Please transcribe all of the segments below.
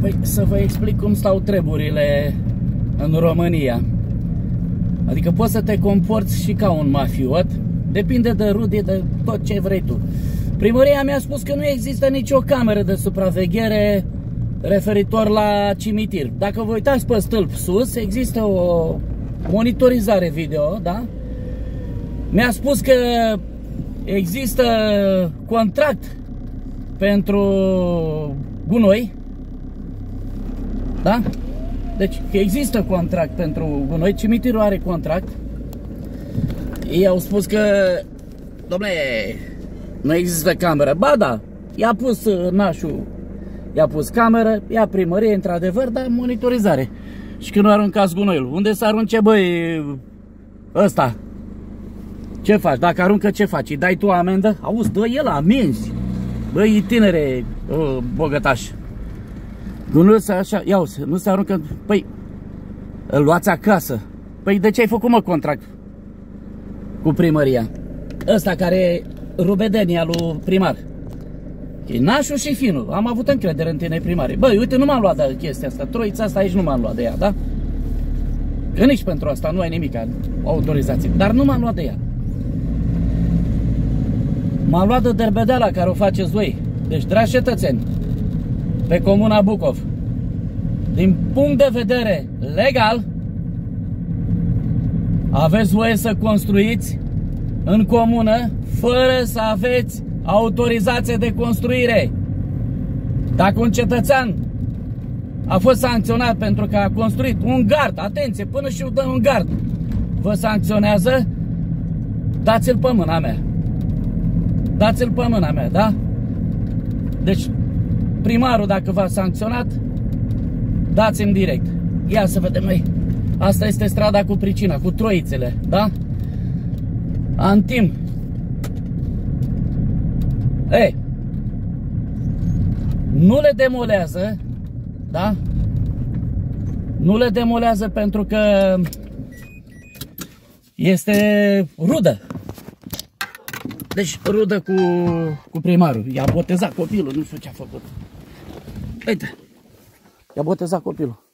Păi să vă explic cum stau treburile în România. Adică poți să te comporți și ca un mafiot, depinde de rude, de tot ce vrei tu. Primăria mi-a spus că nu există nicio cameră de supraveghere referitor la cimitir. Dacă vă uitați pe stâlp sus, există o monitorizare video, da? Mi-a spus că există contract pentru gunoi, da? Deci există contract pentru gunoi, cimitirul are contract. Ei au spus că, domnule, nu există cameră. Ba da, i-a pus uh, nașul, i-a pus cameră, ia primărie, într-adevăr, dar monitorizare. Și când nu aruncați gunoiul, unde să arunce, băi, ăsta? Ce faci? Dacă aruncă, ce faci? Îi dai tu amendă? Auzi, dă el amenzi. Băi, tinere, uh, bogătaș. Gunoiul să așa, ia uite, nu se aruncă, păi, îl luați acasă. Păi de ce ai făcut, mă, contract cu primăria? Ăsta care rubedenia lui primar. E nașul și finul. Am avut încredere în tine primare. Băi, uite, nu m-am luat de chestia asta. Troița asta aici nu m-am luat de ea, da? Că nici pentru asta nu ai nimic autorizație. Dar nu m-am luat de ea. M-am luat de derbedeala care o faceți voi. Deci, dragi cetățeni, pe comuna Bucov, din punct de vedere legal, aveți voie să construiți în comună fără să aveți autorizație de construire. Dacă un cetățean a fost sancționat pentru că a construit un gard, atenție, până și dă un gard, vă sancționează, dați-l pe mâna mea. Dați-l pe mâna mea, da? Deci, primarul dacă v-a sancționat, dați-mi direct. Ia să vedem noi. Asta este strada cu pricina, cu troițele, da? Antim. Ei, nu le demolează, da? Nu le demolează pentru că este rudă. Deci rudă cu, cu primarul. I-a botezat copilul, nu știu ce a făcut. Uite, i-a botezat copilul.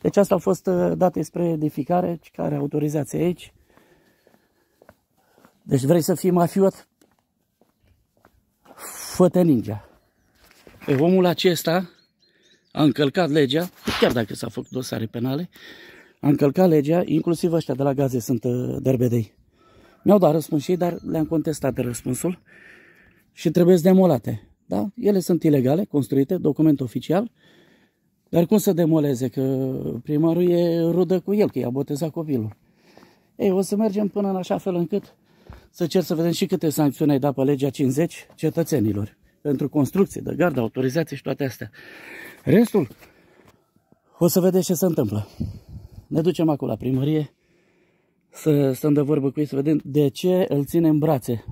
Deci asta a fost uh, date spre edificare, care autorizație aici. Deci vrei să fii mafiot? Fă-te ninja. Pe omul acesta a încălcat legea, chiar dacă s-a făcut dosare penale, a încălcat legea, inclusiv ăștia de la gaze sunt uh, derbedei. Mi-au dat răspuns și ei, dar le-am contestat de răspunsul și trebuie demolate. Da? Ele sunt ilegale, construite, document oficial, dar cum să demoleze? Că primarul e rudă cu el, că i-a botezat copilul. Ei, o să mergem până în așa fel încât să cer să vedem și câte sancțiuni ai dat pe legea 50 cetățenilor pentru construcție, de gardă, autorizație și toate astea. Restul, o să vedeți ce se întâmplă. Ne ducem acolo la primărie să stăm de vorbă cu ei, să vedem de ce îl ține în brațe.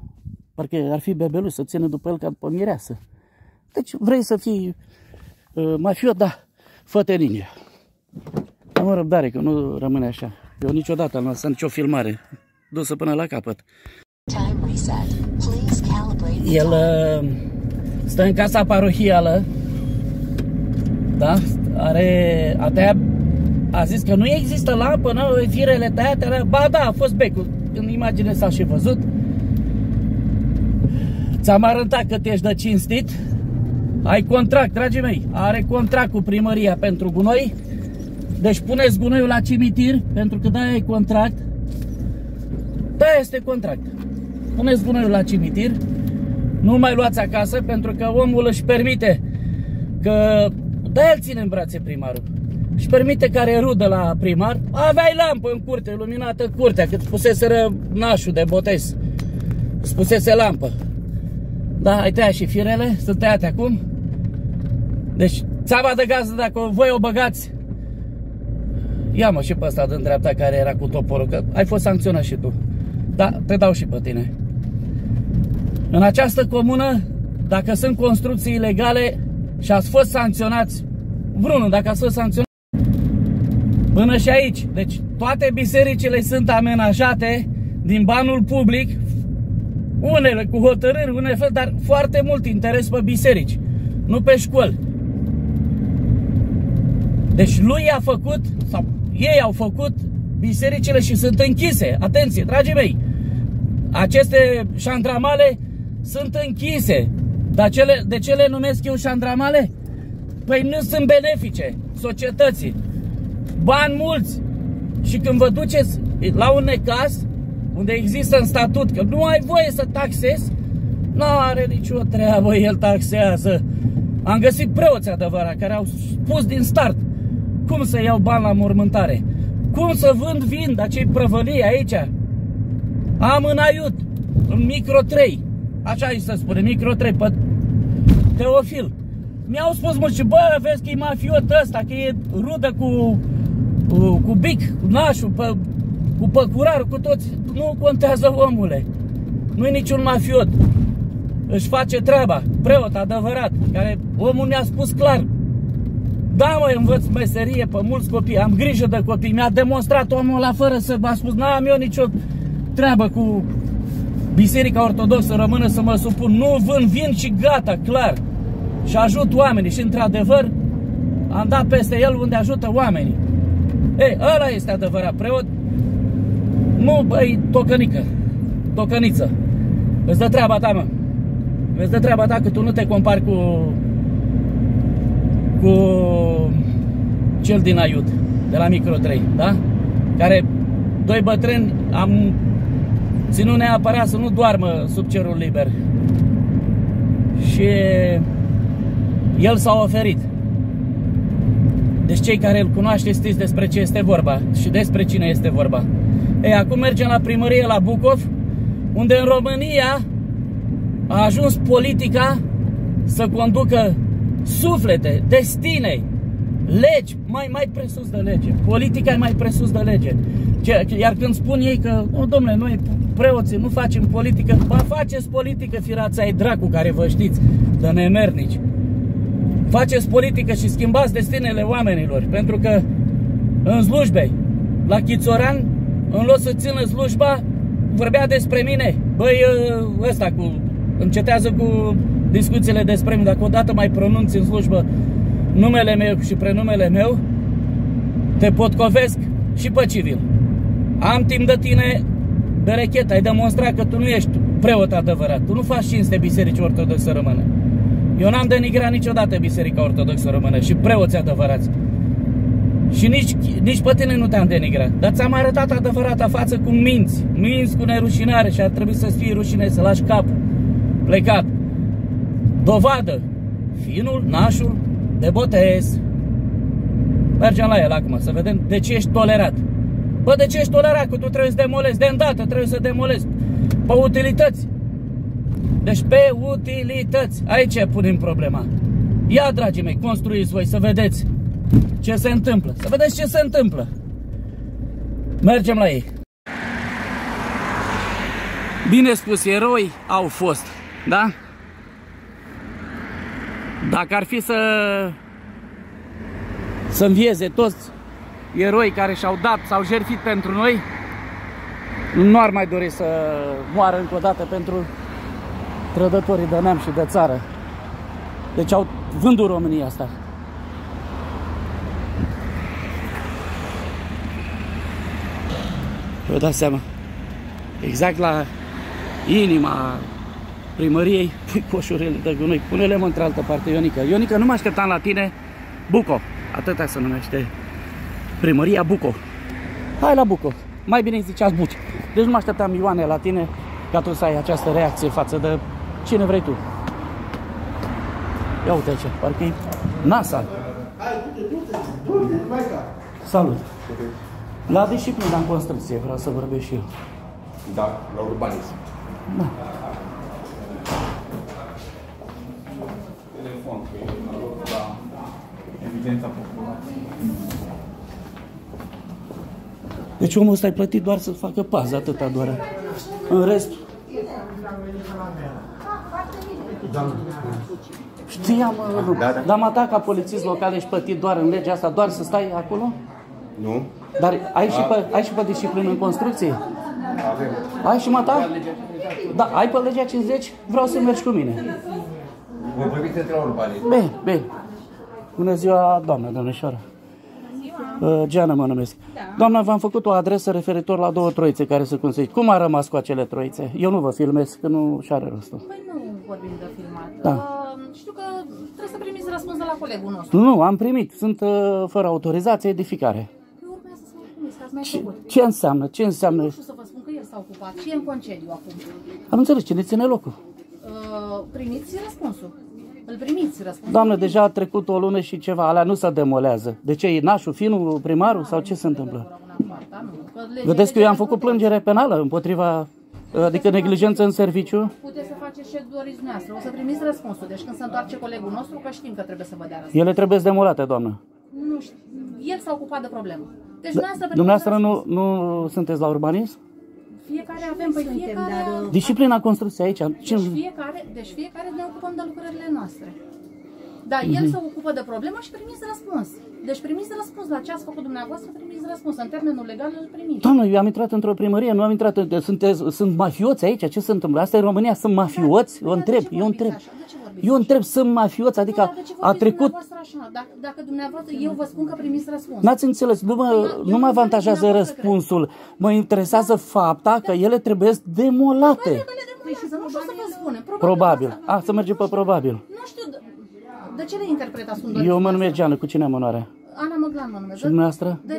Parcă ar fi bebeluș să țină după el ca după mireasă. Deci vrei să fii uh, mafiot, da, fă-te ninja. Am o răbdare că nu rămâne așa. Eu niciodată am lăsat nicio filmare dusă până la capăt. El uh, stă în casa parohială, da? Are, a tăiat, a zis că nu există lampă, nu, firele tăiate, ba da, a fost becul, în imagine s-a și văzut. Ți-am arătat că ești de cinstit, ai contract, dragii mei, are contract cu primăria pentru gunoi, deci puneți gunoiul la cimitir, pentru că da, ai contract, da, este contract. Puneți gunoiul la cimitir, nu mai luați acasă, pentru că omul își permite că da, el ține în brațe primarul. Își permite care rudă la primar, aveai lampă în curte, luminată curtea, cât spuseseră nașul de botez. Spusese lampă. Da, ai tăiat și firele, sunt tăiate acum. Deci, țava de gaz, dacă voi o băgați, ia-mă și pe ăsta din dreapta care era cu toporul, că ai fost sancționat și tu. Da, te dau și pe tine. În această comună, dacă sunt construcții ilegale și ați fost sancționați, vreunul, dacă ați fost sancționat, până și aici. Deci toate bisericile sunt amenajate din banul public, unele cu hotărâri, unele fel, dar foarte mult interes pe biserici, nu pe școli. Deci lui a făcut, sau ei au făcut bisericile și sunt închise. Atenție, dragii mei! Aceste șandramale sunt închise. Dar cele, de ce le numesc eu șandramale? Păi nu sunt benefice societății. Bani mulți. Și când vă duceți la un necaz, unde există în statut că nu ai voie să taxezi, nu are nicio treabă, el taxează. Am găsit preoți adevărat care au spus din start cum să iau bani la mormântare, cum să vând vin, dar ce prăvălie aici. Am în aiut, în micro 3, așa îi se spune, micro 3, pe Teofil. Mi-au spus mulți și bă, vezi că e mafiot ăsta, că e rudă cu, cu, cu Bic, cu Nașu, pe, cu Păcurarul, cu toți. Nu contează omule. Nu e niciun mafiot. Își face treaba. Preot adevărat, care omul ne-a spus clar. Da, mă, învăț meserie pe mulți copii, am grijă de copii. Mi-a demonstrat omul la fără să m-a spus, n-am eu nicio treabă cu Biserica Ortodoxă Română să mă supun. Nu vând, vin și gata, clar. Și ajut oamenii. Și într-adevăr, am dat peste el unde ajută oamenii. Ei, ăla este adevărat preot. Nu, băi, tocănică. Tocăniță. Îți dă treaba ta, mă. Îți dă treaba ta că tu nu te compari cu cu cel din Aiut, de la Micro 3, da? Care, doi bătrâni, am ținut neapărat să nu doarmă sub cerul liber. Și el s-a oferit. Deci cei care îl cunoaște știți despre ce este vorba și despre cine este vorba. Ei, acum mergem la primărie la Bucov, unde în România a ajuns politica să conducă suflete, destine, legi, mai, mai presus de lege. Politica e mai presus de lege. Iar când spun ei că, nu domnule, noi preoții nu facem politică, ba faceți politică, firața ai dracu care vă știți, de nemernici. Faceți politică și schimbați destinele oamenilor, pentru că în slujbe, la Chițoran, în loc să țină slujba, vorbea despre mine. Băi, ă, ăsta cu, încetează cu discuțiile despre mine. Dacă odată mai pronunți în slujbă numele meu și prenumele meu, te potcovesc și pe civil. Am timp de tine berechet, ai demonstrat că tu nu ești preot adevărat. Tu nu faci cinste Bisericii Ortodoxe Române. Eu n-am denigrat niciodată Biserica Ortodoxă Română și preoți adevărați. Și nici, nici pe tine nu te-am denigrat. Dar ți-am arătat adevărata față cu minți. Minți cu nerușinare și ar trebui să-ți fie rușine să lași capul plecat. Dovadă. Finul, nașul de botez. Mergem la el acum să vedem de ce ești tolerat. Bă, de ce ești tolerat? Că tu trebuie să demolezi. De îndată trebuie să demolezi. Pe utilități. Deci pe utilități. Aici punem problema. Ia, dragii mei, construiți voi să vedeți ce se întâmplă. Să vedeți ce se întâmplă. Mergem la ei. Bine spus, eroi au fost, da? Dacă ar fi să să învieze toți eroi care și-au dat, s-au jertfit pentru noi, nu ar mai dori să moară încă o dată pentru trădătorii de neam și de țară. Deci au vândut România asta. Vă dați seama. Exact la inima primăriei, pui coșurile de gunoi, pune-le mă într-altă parte, Ionica. Ionica, nu mă așteptam la tine, Buco. Atâta se numește primăria Buco. Hai la Buco. Mai bine ziceați Buci. Deci nu mă așteptam, Ioane, la tine ca tu să ai această reacție față de cine vrei tu. Ia uite aici, parcă e NASA. Salut. La disciplină în construcție vreau să vorbesc și eu. Da, la urbanism. Da. Telefon, că e la evidența populației. Deci omul ăsta ai plătit doar să facă pază, atâta doar. În rest... Știam, mă, Da, da. dar mă ta ca polițist local ești plătit doar în legea asta, doar să stai acolo? Nu? Dar ai și pe, ai și pe disciplină în construcție? Avem. Ai și mata? Da, ai pe legea 50? Vreau să mergi cu mine. Vă vorbiți între urbane. Bine, bine. Bună ziua, doamnă, domnișoară. Uh, Geana mă numesc. Doamna, v-am făcut o adresă referitor la două troițe care se consei. Cum a rămas cu acele troițe? Eu nu vă filmez, că nu și are rostul. Păi nu vorbim de filmat. Da. Uh, știu că trebuie să primiți răspuns de la colegul nostru. Nu, am primit. Sunt uh, fără autorizație edificare. Ce, făcut. ce înseamnă? Ce înseamnă? Nu știu să vă spun că el s-a ocupat și e în concediu acum. Am înțeles, cine ține locul? Uh, primiți răspunsul. Îl primiți răspunsul. Doamnă, deja a trecut o lună și ceva, alea nu se demolează. De ce, e nașul, finul, primarul sau ce se întâmplă? Vedeți că eu am făcut plângere penală împotriva, adică neglijență în serviciu. Puteți să faceți ce doriți dumneavoastră. O să primiți răspunsul. Deci când se întoarce colegul nostru, că știm că trebuie să vă dea răspuns. Ele trebuie demolate, doamnă. Nu știu. El s-a ocupat de problemă. Deci dumneavoastră, primiți Dumneavoastră răspuns. nu, nu sunteți la urbanism? Fiecare avem, păi fiecare... Disciplina construcției aici. Ce... Deci fiecare, deci fiecare ne ocupăm de lucrările noastre. Da, el se ocupă de problemă și primiți răspuns. Deci primiți răspuns la ce ați făcut dumneavoastră, primiți răspuns. În termenul legal îl primiți. Doamnă, eu am intrat într-o primărie, nu am intrat, în- sunteți, sunt mafioți aici, ce se întâmplă? Asta e România, sunt mafioți? Da, Eu dar de întreb, ce eu vorbiți întreb. așa? De ce vorbiți Eu așa? întreb, sunt mafioți, adică Nu, dar de ce a vorbiți trecut dumneavoastră Așa? Dacă, dacă dumneavoastră, eu vă spun că primiți răspuns. N-ați înțeles, nu mă, eu nu mă nu avantajează înțeleg, dumneavoastră răspunsul. Mă interesează fapta că ele trebuie demolate. Că le demolează, nu știu să vă spunem. Probabil. asta- A, să mergem pe probabil. Nu știu, de- de ce le interpretați cum doriți? Eu mă numesc Geană, cu cine am onoarea? Ana Măglan mă numesc. Și dumneavoastră? De ce?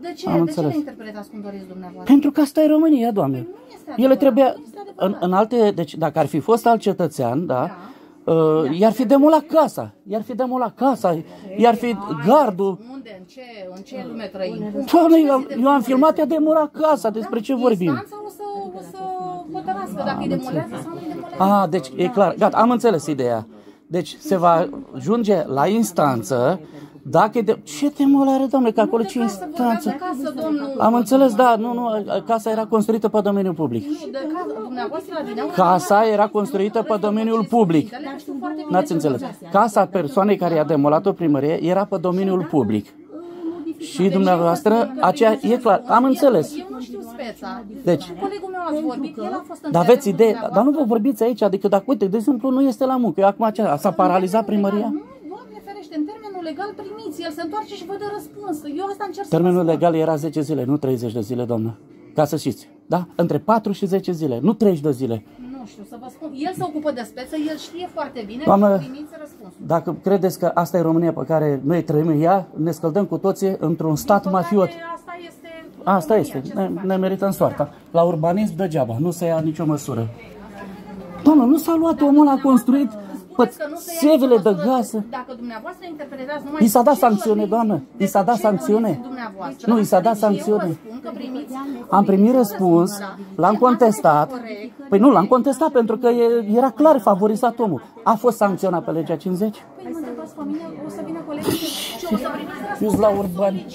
De ce? Am de ce înțeles. le interpretați cum doriți dumneavoastră? Pentru că asta e România, Doamne. Nu este Ele adevărat, trebuia, nu este în, adevărat. în alte, deci dacă ar fi fost alt cetățean, da, uh, i-ar fi demolat casa, i-ar fi demolat casa, i-ar fi gardul. Unde, în ce, în ce lume trăim? Cum? Doamne, Cine eu, am- se eu am demolează? filmat, i-a demolat casa, despre ce vorbim? Instanța o să, o să hotărască dacă îi demolează sau nu îi demolează. A, deci e clar, gata, am înțeles ideea. Deci se va ajunge la instanță dacă e de... Ce demolare, doamne, că acolo ce de casă, vorbeam instanță? de casă, domnul. Am înțeles, da, nu, nu, casa era construită pe domeniul public. Nu, de casă, dumneavoastră la Dineaua- Casa era construită pe domeniul public. Dar știu foarte bine N-ați ce înțeles. vorbeați. Casa persoanei care i-a demolat-o primărie era pe domeniul public. Și dumneavoastră, aceea, e clar, am înțeles. Eu nu știu speța. Deci- Cu Colegul meu a vorbit, el a fost în Dar aveți terenul idee, dar nu vă vorbiți aici, adică dacă, uite, de exemplu, nu este la muncă, eu acum aceea, s-a paralizat primăria? Nu, Doamne ferește, în termenul legal primiți, el se întoarce și vă dă răspuns. Eu asta încerc să Termenul vă spun. legal era 10 zile, nu 30 de zile, doamnă. Ca să știți. Da? Între 4 și 10 zile, nu 30 de zile. Nu știu să vă spun. El se ocupă de speță, el știe foarte bine Doamnă- și primiți răspunsul. Dacă credeți că asta e România pe care noi trăim în ea, ne scăldăm cu toții într-un stat Păcate, mafiot. Asta este Asta România, este, ce ne, să faci? ne merităm soarta. La urbanism degeaba, nu se ia nicio măsură. Doamnă, nu s-a luat omul, a construit Spuneți pe că nu se ia sevele nicio de măsură. gaz. Dacă dumneavoastră interpretați numai I s-a dat ce sancțiune, doriți, doamnă. I despre s-a dat ce sancțiune. doriți dumneavoastră. Nu, i s-a dat Deci eu vă sancțiune. spun că primiți- Am primit răspuns, Da. l-am Și asta contestat. este corect. Păi nu, l-am contestat pentru că e- era clar favorizat omul. A fost sancționat pe legea 50? Păi mă întrebați pe mine, o să vină colegii și o să primiți Fiți răspuns. la urbani.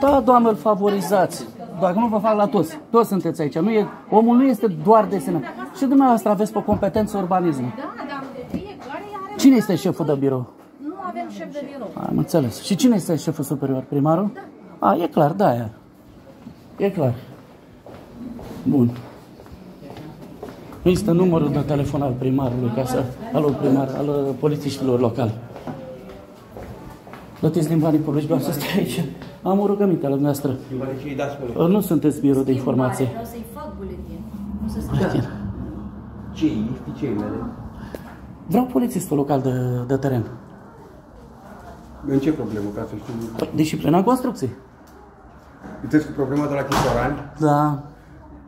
Da, doamnă, îl favorizați. Dacă nu vă fac la toți. Toți sunteți aici. Nu e, omul nu este doar desenat. Și dumneavoastră aveți pe competență urbanism. Da, dar fiecare are... Cine este șeful de birou? Nu avem șef de birou. Am înțeles. Și cine este șeful superior? Primarul? A, e clar, da, e. E clar. Bun. Există numărul de telefon al primarului, ca să, al lui primar, al uh, polițiștilor locali. Plătiți din banii publici, vreau să stai aici. Am o rugăminte la dumneavoastră. Ce-i dați pe Uh, Nu sunteți birou de informație. Vreau să-i fac buletin. Nu să Buletin. Ce știi ce mele? Vreau polițistul local de, de teren. În ce problemă, ca să știu? Păi, Disciplina construcției. Uitați cu problema de la Chisorani, Da.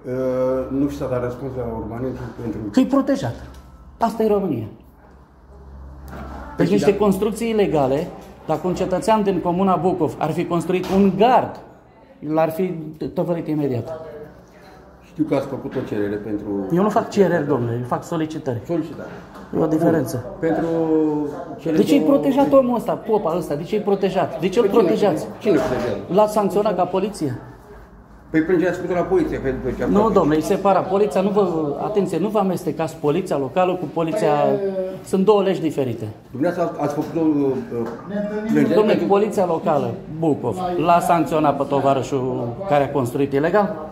uh, nu și s-a dat răspuns la urbanism pentru... Că e protejat. Asta e România. Deci Păi, niște da. construcții ilegale, dacă un cetățean din comuna Bucov ar fi construit un gard, l-ar fi tăvălit imediat. Știu că ați făcut o cerere pentru Eu nu fac cereri, domnule, eu fac solicitări. solicitare. E o diferență. Pentru cele De ce e două- protejat omul ăsta, popa ăsta? De ce e protejat? De ce îl Păi cine- protejați? Cine protejează? L-ați sancționat ca poliție? Păi plângeați făcut la poliție pentru ce a Nu, făcut. domnule, e separat. Poliția nu vă... Atenție, nu vă amestecați poliția locală cu poliția... Sunt două legi diferite. Dumneavoastră ați făcut o uh, plângere Domnule, pentru... poliția locală, Bucov, l-a sancționat pe tovarășul care a construit ilegal?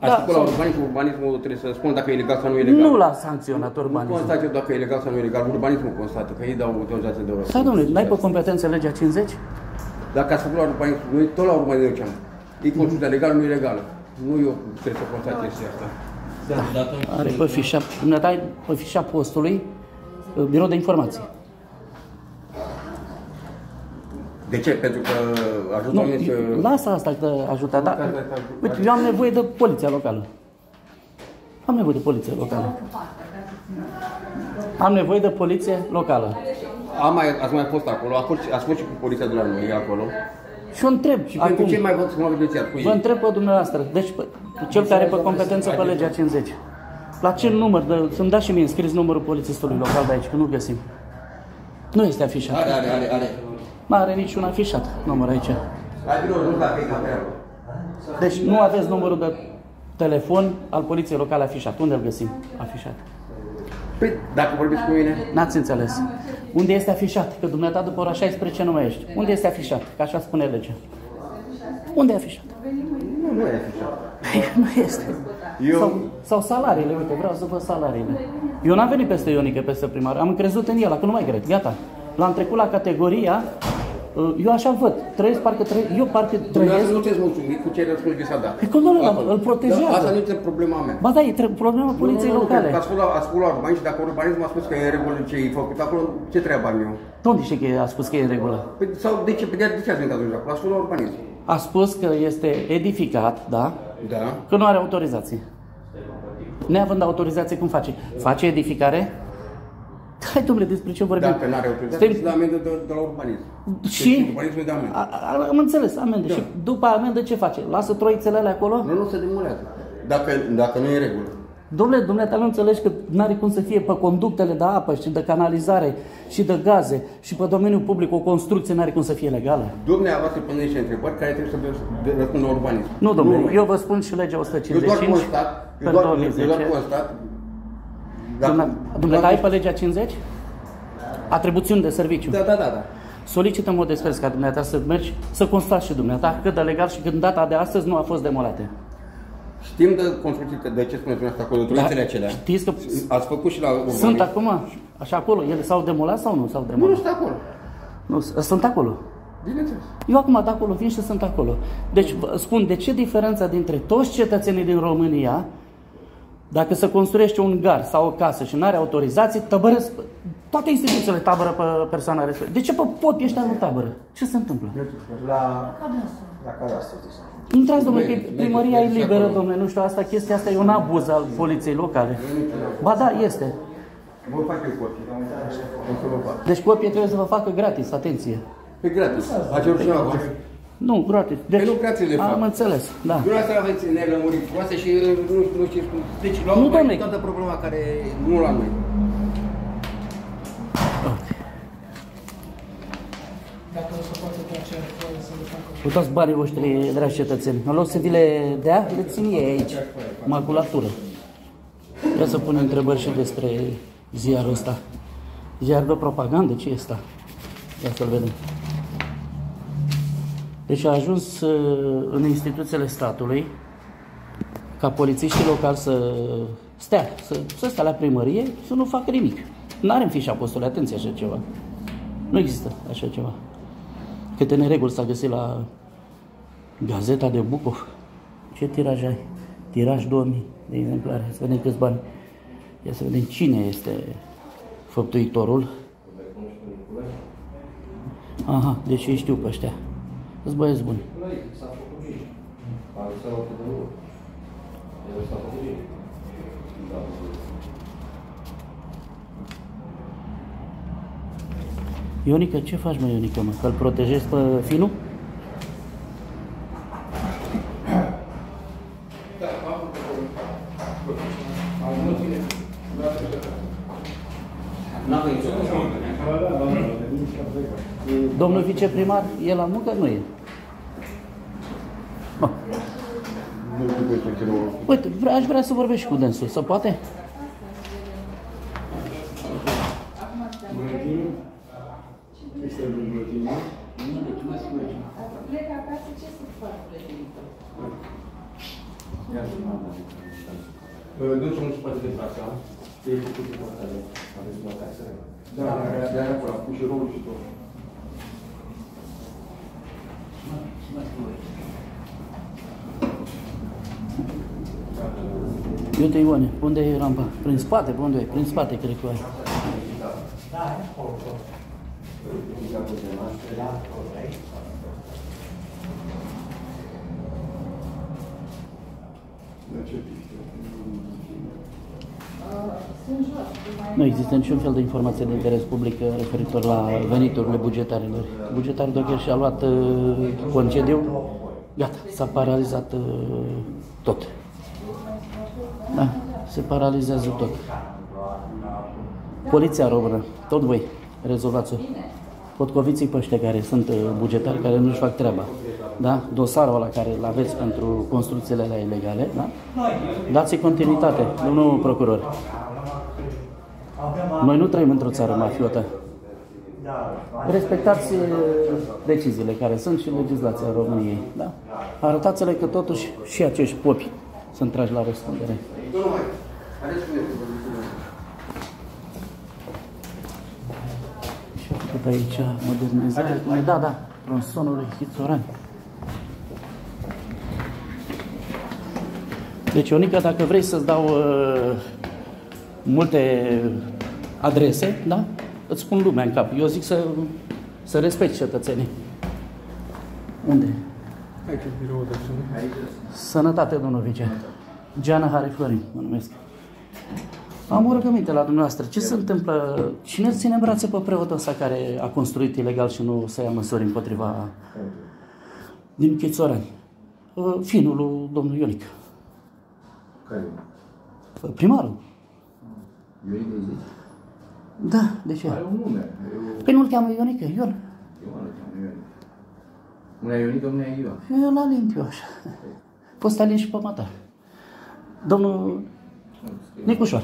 Articol la sau- urbanism, urbanismul trebuie să spună dacă e legal sau nu e legal. Nu l-a sancționat Nu urbanism. constată dacă e legal sau nu e legal, urbanismul constată, că ei dau autorizație de oră. Stai, domnule, n-ai pe competență legea 50? Dacă ați făcut la urbanism, noi tot la urbanism duceam. E construcția legală, nu e legală. Nu eu trebuie să constat chestia asta. Are pe fișa, dumneata ai pe fișa postului uh, birou de informații. De ce? Pentru că ajută Nu, oamenii să... lasă asta că ajută, dar Asta, asta, asta. uite, eu am nevoie de poliția locală. Am nevoie de poliție locală. Am nevoie de poliție locală. Am mai, ați mai fost acolo, ați fost, ați fost și cu poliția de la noi acolo. Și eu întreb, Și acum, pentru ce mai văd să mă evidențiat cu vă ei? întreb pe dumneavoastră, deci pe, cel care are pe competență pe legea 50, la ce număr, de, să-mi dați și mie înscris numărul polițistului local de aici, că nu găsim. Nu este afișat. Are, are, are, are. Nu are niciun afișat număr aici. La birou, nu dacă e la treabă. Deci nu aveți numărul de telefon al poliției locale afișat. Unde îl găsim afișat? Păi, dacă vorbiți cu mine, N-ați înțeles. Unde este afișat? Că dumneata după ora 16 nu mai ești. Unde este afișat? Că așa spune legea. Unde e afișat? nu, nu e afișat. Păi, nu este. Eu- Sau, sau salariile, uite, vreau să văd salariile. Eu n-am venit peste Ionică, peste primar. Am crezut în el, că nu mai cred. Gata. L-am trecut la categoria, uh, eu așa văd. Trăiesc, parcă trăiesc, eu parcă trăiesc. Dumneavoastră nu sunteți mulțumit cu ce răspuns vi s-a dat. Păi cum, domnule, Acolo. îl protejează. Da, asta nu este problema mea. Ba da, e tre- problema poliției Nu, nu, nu, locale. că Ați spus la, ați spus la urbanism și dacă urbanism a spus că e în regulă ce e făcut acolo, ce treabă am eu? Unde știi că a spus că e în regulă? Păi, sau de ce, de, de ce ați venit atunci acolo? Ați spus la urbanism. A spus că este edificat, da? Da. Că nu are autorizație. Neavând autorizație, cum face? Face edificare? Hai, domnule, despre ce vorbim? Dacă nu are autorizație, Suntem- se dă amendă de, de la urbanism. Și? Deci, urbanismul de amendă. A, a, am înțeles, amendă. Da. Și după amendă ce face? Lasă troițele alea acolo? Nu, nu se demolează. Dacă, dacă nu e în regulă. Domnule, dumneata nu înțelegi că nu are cum să fie pe conductele de apă și de canalizare și de gaze și pe domeniul public o construcție nu are cum să fie legală. Dumneavoastră pune niște întrebări care trebuie să vă răspundă la urbanism. Nu, domnule, Nu, eu vă spun și legea eu doar 155 constat, eu pe doar, eu 2010. doar constat. Dacă- Dumneata- Dumneata ai pe legea 50? Atribuțiuni de serviciu. Da, da, da, da. Solicită în mod expres ca dumneata să mergi să constați și dumneata cât de legal și când data de astăzi nu a fost demolate. Știm de construcții, de ce spuneți dumneavoastră acolo, de troițele acelea. Știți că Ați făcut și la urbanism. sunt acum, așa acolo, ele s-au demolat sau nu s-au Nu, nu demolat? sunt acolo. Nu, s- sunt acolo. Bineînțeles. Eu acum de acolo vin și sunt acolo. Deci vă spun, de ce diferența dintre toți cetățenii din România, dacă se construiește un gar sau o casă și nu are autorizație, tăbărăsc, toate instituțiile tabără pe persoana respectivă. De ce pe pot ăștia nu tabără? Ce se întâmplă? La... La cadastru. Intrați, domnule, că Merge, primăria merge, e merge liberă, acolo. domnule, nu știu, asta, chestia asta e un abuz al poliției locale. Ba da, este. Vă fac eu copii. O să vă fac. Deci copie trebuie să vă facă gratis, atenție. Pe gratis. A cerut cineva bani. Nu, gratis. Deci, Pe nu gratis le fac. Am înțeles, da. Dumneavoastră aveți nelămuriri frumoase și uh, nu, nu știți cum. Deci la Nu, urmă domne. e toată problema care nu la noi. Cu toți banii voștri, dragi cetățeni. În loc să vi le dea, le țin ei aici. Maculatură. Ia să punem întrebări și despre ziarul ăsta. Ziar de propagandă, ce e ăsta? Ia să-l vedem. Deci a ajuns uh, în instituțiile statului ca polițiștii locali să stea, să, să stea la primărie, să nu facă nimic. Nu are în fișa postului, atenție așa ceva. Nu există așa ceva. Câte nereguli s-a găsit la Gazeta de Bucov. Ce tiraj ai? Tiraj 2000 de exemplare. Să vedem câți bani. Ia să vedem cine este făptuitorul. Aha, deci îi știu pe ăștia. Îți băieți buni. Ionica, ce faci mă, Ionica, mă? Că-l protejezi pe Finu? Viceprimar e la muncă? Nu e. Bă, Nu știu cum să cer Uite, vre- aș vrea să vorbesc și cu dânsul. Se poate? Dânsul nu se poate deplasa. E cu deplasa. Aveți o taxă? Da, de aia acolo, cu și rolul și tot. Uite Ioane, unde e rampa? Prin spate, pe unde e? Prin spate, cred că ai. Nu există niciun fel de informație de interes public uh, referitor la veniturile bugetarilor. Bugetarul dacă și-a luat uh, concediu, gata, s-a paralizat uh, tot. Da, se paralizează tot. Poliția română, tot voi, rezolvați-o. Potcoviții pe ăștia care sunt uh, bugetari, care nu-și fac treaba. Da? Dosarul ăla care îl aveți pentru construcțiile alea ilegale, da? Dați continuitate, domnul procuror. Noi nu trăim într-o țară mafiotă. Respectați uh, deciziile care sunt și legislația României. Da? Arătați-le că totuși și acești popi sunt trași la răspundere. Domnul mai, haideți cu mine. Și a făcut aici modernizare. Da, da, tronsonul Hițoran. Deci, Ionica, dacă vrei să-ți dau uh, multe adrese, da? Îți spun lumea în cap. Eu zic să, să respecti cetățenii. Unde? Aici, biroul de sună. Sănătate, domnul vice. Geana Hare Florin, mă numesc. Am o rugăminte la dumneavoastră. Ce se întâmplă? Cine ține în brațe pe preotul ăsta care a construit ilegal și nu să ia măsuri împotriva din Chițorani? Uh, Finul lui domnul Ionic. Care? Uh, Primarul. Ionic de zici? Da, de ce? Are un nume. Eu, Păi nu-l cheamă Ionic, Ion. eu nu cheamă Ionic. Una e Ionic, una e Ioan. Eu la limp eu așa. Poți să și pe mata. Domnul Nicușor.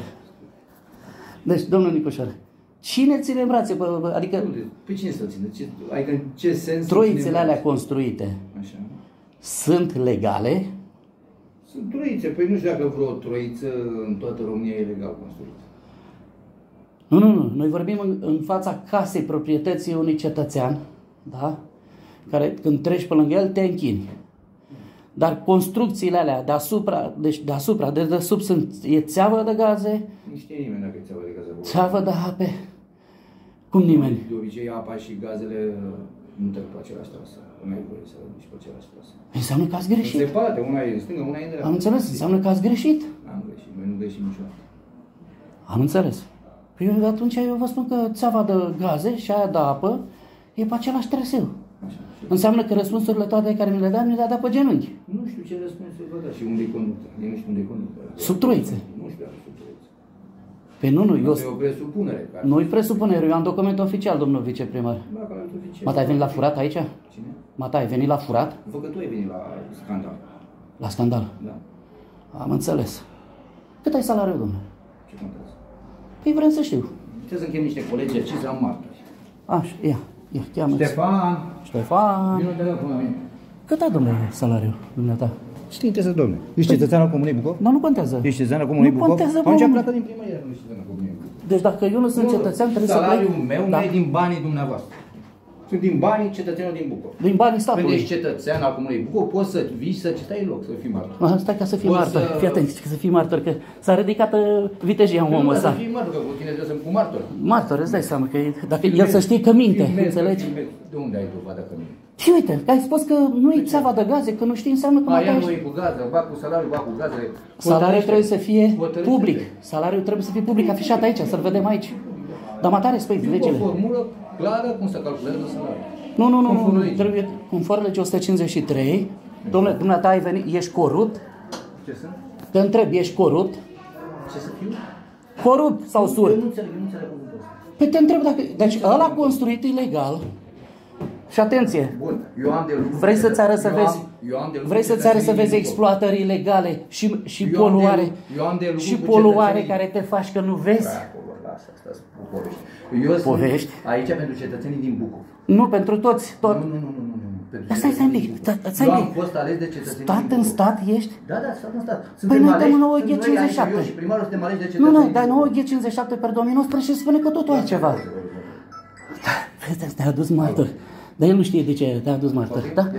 Deci, domnul Nicușor, cine ține în brațe? Pe, pe- adică Unde? Pe cine să ține? Ce, adică în ce sens? troițele ține alea brațe? construite Așa. sunt legale? Sunt troițe. Păi nu știu dacă vreo troiță în toată România e legal construită. Nu, nu, nu. Noi vorbim în, în fața casei proprietății unui cetățean, da? Care când treci pe lângă el te închini. Dar construcțiile alea deasupra, deci deasupra, de desubt sunt, e țeavă de gaze, Nu știe nimeni dacă e țeavă de gaze acolo. țeavă de ape. Cum nimeni? De obicei apa și gazele uh, nu trec pe același trasă. Nu ai voie să duci pe același trasă. Înseamnă că ați Se greșit. poate, una e în stânga, una e în dreapta. Am înțeles, înseamnă că ați greșit. Am greșit, noi nu greșim niciodată. Am înțeles. Păi eu, atunci eu vă spun că țeava de gaze și aia de apă e pe același traseu. Așa. Și Înseamnă că răspunsurile toate care mi le dai, mi le-a dat pe genunchi. nu știu ce răspuns să vă da și unde e conductă. Eu nu știu unde e conductă. Sub troițe. Nu știu dacă sub troiță. Pe nu, nu, eu... Asta e o presupunere. Care... Nu-i presupunere, eu am document oficial, domnul viceprimar. Dacă am oficial. Mata, ai venit la furat aici? Cine? Mata, ai venit la furat? Vă că tu ai venit la scandal. La scandal. Da. Am înțeles. Cât ai salariul, domnule? Ce contează? Păi vrem să știu. Trebuie să închem niște colegi ce să am martori. Așa, ia, ia, cheamă Ștefan! Ștefan. Vino te rog până la mine. Cât ai, domnule, salariul, dumneata? Ce te interesează, domnule? Ești cetățeanul Comunei Bucov? Dar nu contează. Ești cetățeanul Comunei Nu Bucov? contează, Atunci bă, pleacă din primărie, nu ești cetățeanul Comunei Bucov. Deci dacă eu nu sunt cetățean, trebuie să plec... Salariul meu da. nu e din banii dumneavoastră. Sunt din banii cetățenilor din Bucov. din banii Când statului. ești cetățean al Comunei Bucov, poți să vii să stai loc, să fii martor. Ah, Stai ca să fii Poți martor. să- Fii atent, să fii martor, că s-a ridicat uh, vitejia în omul Nu, ăsta. să fii martor, că cu tine trebuie să cu martor. Martor, îți dai seama că e- dacă el să știe că minte, Filmezi, înțelegi? filmezi. De unde ai dovadă că minte? Și uite, că ai spus că nu e țeava de gaze, că nu știi, înseamnă că Aia mă nu e cu gaze, ba cu salariul, ba cu gazele. Salariul trebuie să fie Hotărăște-te. public. Salariul trebuie să fie public, afișat aici, să-l vedem aici. Dar mă tare respect Fii cu legile. o formulă clară cum să calculează salariul. Nu, nu, nu, Conform nu, legii. trebuie, conform legii 153, domnule, dumneata ai venit, ești corupt? Ce sunt? Te întreb, ești corupt? Ce să fiu? Corupt sau Eu surd? nu înțeleg, eu nu înțeleg cuvântul ăsta. Păi te întreb dacă... Deci ăla a construit ilegal. Și atenție, Bun, eu am de lucru. vrei să-ți arăt să eu vezi... Am, eu am de lucru Vrei să-ți arăt să cetățenii vezi din Bucov. exploatări ilegale și, și Eu am de- poluare? eu am de lucru și cu poluare cetățenii. care te faci că nu vezi? Stai acolo, lasă, asta sunt povești. Eu Povești? sunt aici pentru cetățenii din Bucov. Nu, pentru toți, tot. Nu, nu, nu, nu, nu, nu. Dar stai, stai un pic, stai, stai Eu un am pic. fost ales de cetățenii. Stat în Bucov. stat ești? Da, da, stat în stat. Păi noi aleși- dăm în sunt noi aici, 57. Eu și primarul suntem aleși de Nu, cetățenii. nu, dar Bucov. 9 G57 per 2019 și spune că totul altceva. Da, vezi, te-a adus martor. Dar el nu știe de ce te-a adus martor, da?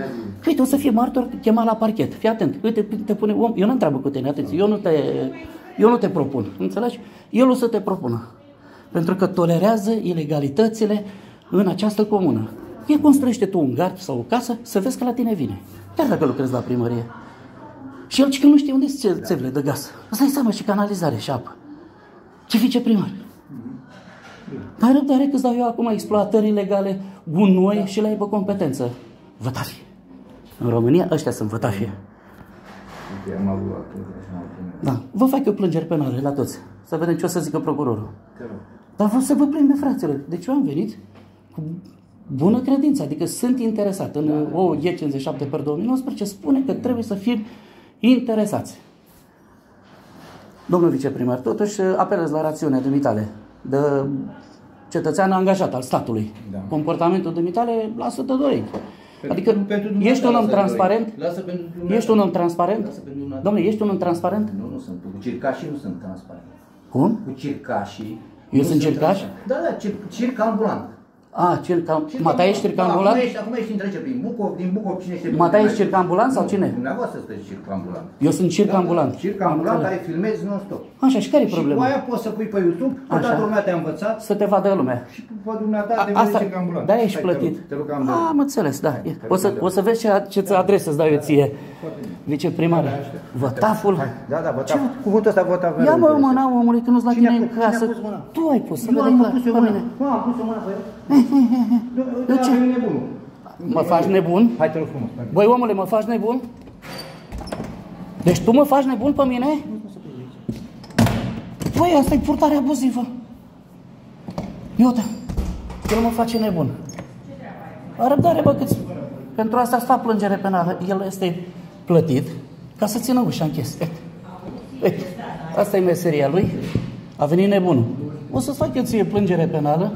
Uite, o să fie martor chemat la parchet. Fii atent. Uite, te pune om. Eu nu întreabă cu tine, atenție. Eu nu te, eu nu te propun. Înțelegi? El o să te propună. Pentru că tolerează ilegalitățile în această comună. El construiește tu un gard sau o casă să vezi că la tine vine. Chiar dacă lucrezi la primărie. Și el zice că nu știe unde sunt țevile de gaz. Îți dai seama și canalizare și apă. Ce viceprimar. Dar răbdare că îți dau eu acum exploatări ilegale, gunoi și le ai pe competență. Vătafi. În România ăștia sunt vătafi. Uite, am avut acolo, așa, am primit. Da. Vă fac eu plângeri penale la toți. Să vedem ce o să zică procurorul. Te rog. Dar vreau să vă prinde, fraților. Deci eu am venit cu bună credință, adică sunt interesat. În o G57 per 2019 spune că trebuie să fim interesați. Domnul viceprimar, totuși apelez la rațiunea dumitale de cetățean angajat al statului. Da. Comportamentul dumitale lasă de doi. Pentru- Adică pentru ești un om dumneavoastră lasă de transparent? doi. Lasă pentru dumneavoastră. Ești un om transparent? Lasă pentru dumneavoastră. Domnule, ești un om transparent? Nu, nu sunt. Cu circașii nu sunt transparent. Cum? Cu circașii. Eu nu sunt circaș? transparent. Da, da, cir, circ ambulant. A, circa... Mata ești circa Da, ambulant? Acum ești, acum ești în trecere prin Bucov, din Bucov cine este? Mata ești circ ambulant sau Nu, cine? Dumneavoastră sunteți circ ambulant. Eu sunt circ ambulant. Circ Am ambulant înțeles. care filmezi non-stop. Așa, și care e Și cu problema? aia poți să pui pe YouTube, că Așa. toată lumea te-a învățat Să te vadă lumea. și pe dumneata A, te vede asta, circ ambulant. da, ești Hai, te plătit. rog, Te rog, am de... A, am înțeles, da. O să, o să vezi ce, ce ți adresă îți dau eu ție, viceprimar. Vătaful. Da, da, văta. Cuvântul ăsta văta. Ia mă mâna omului, că nu-ți la Cine tine a în pus- cine a casă. pus mâna? Tu ai pus, să Eu vedem am clar pus eu pe mâna. mine. Nu, am pus o mână pe el. De ce? Da, e nebunul. Mă faci nebun? Hai, te rog frumos. hai. Băi, omule, mă faci nebun? Deci tu mă faci nebun pe mine? Băi, asta e purtare abuzivă. Iută, el mă face nebun. Răbdare, bă, câți... Pentru asta sta plângere penală. El este plătit ca să țină ușa închis. Uite. Uite. Asta e meseria lui. A venit nebunul. O să-ți fac eu ție plângere penală.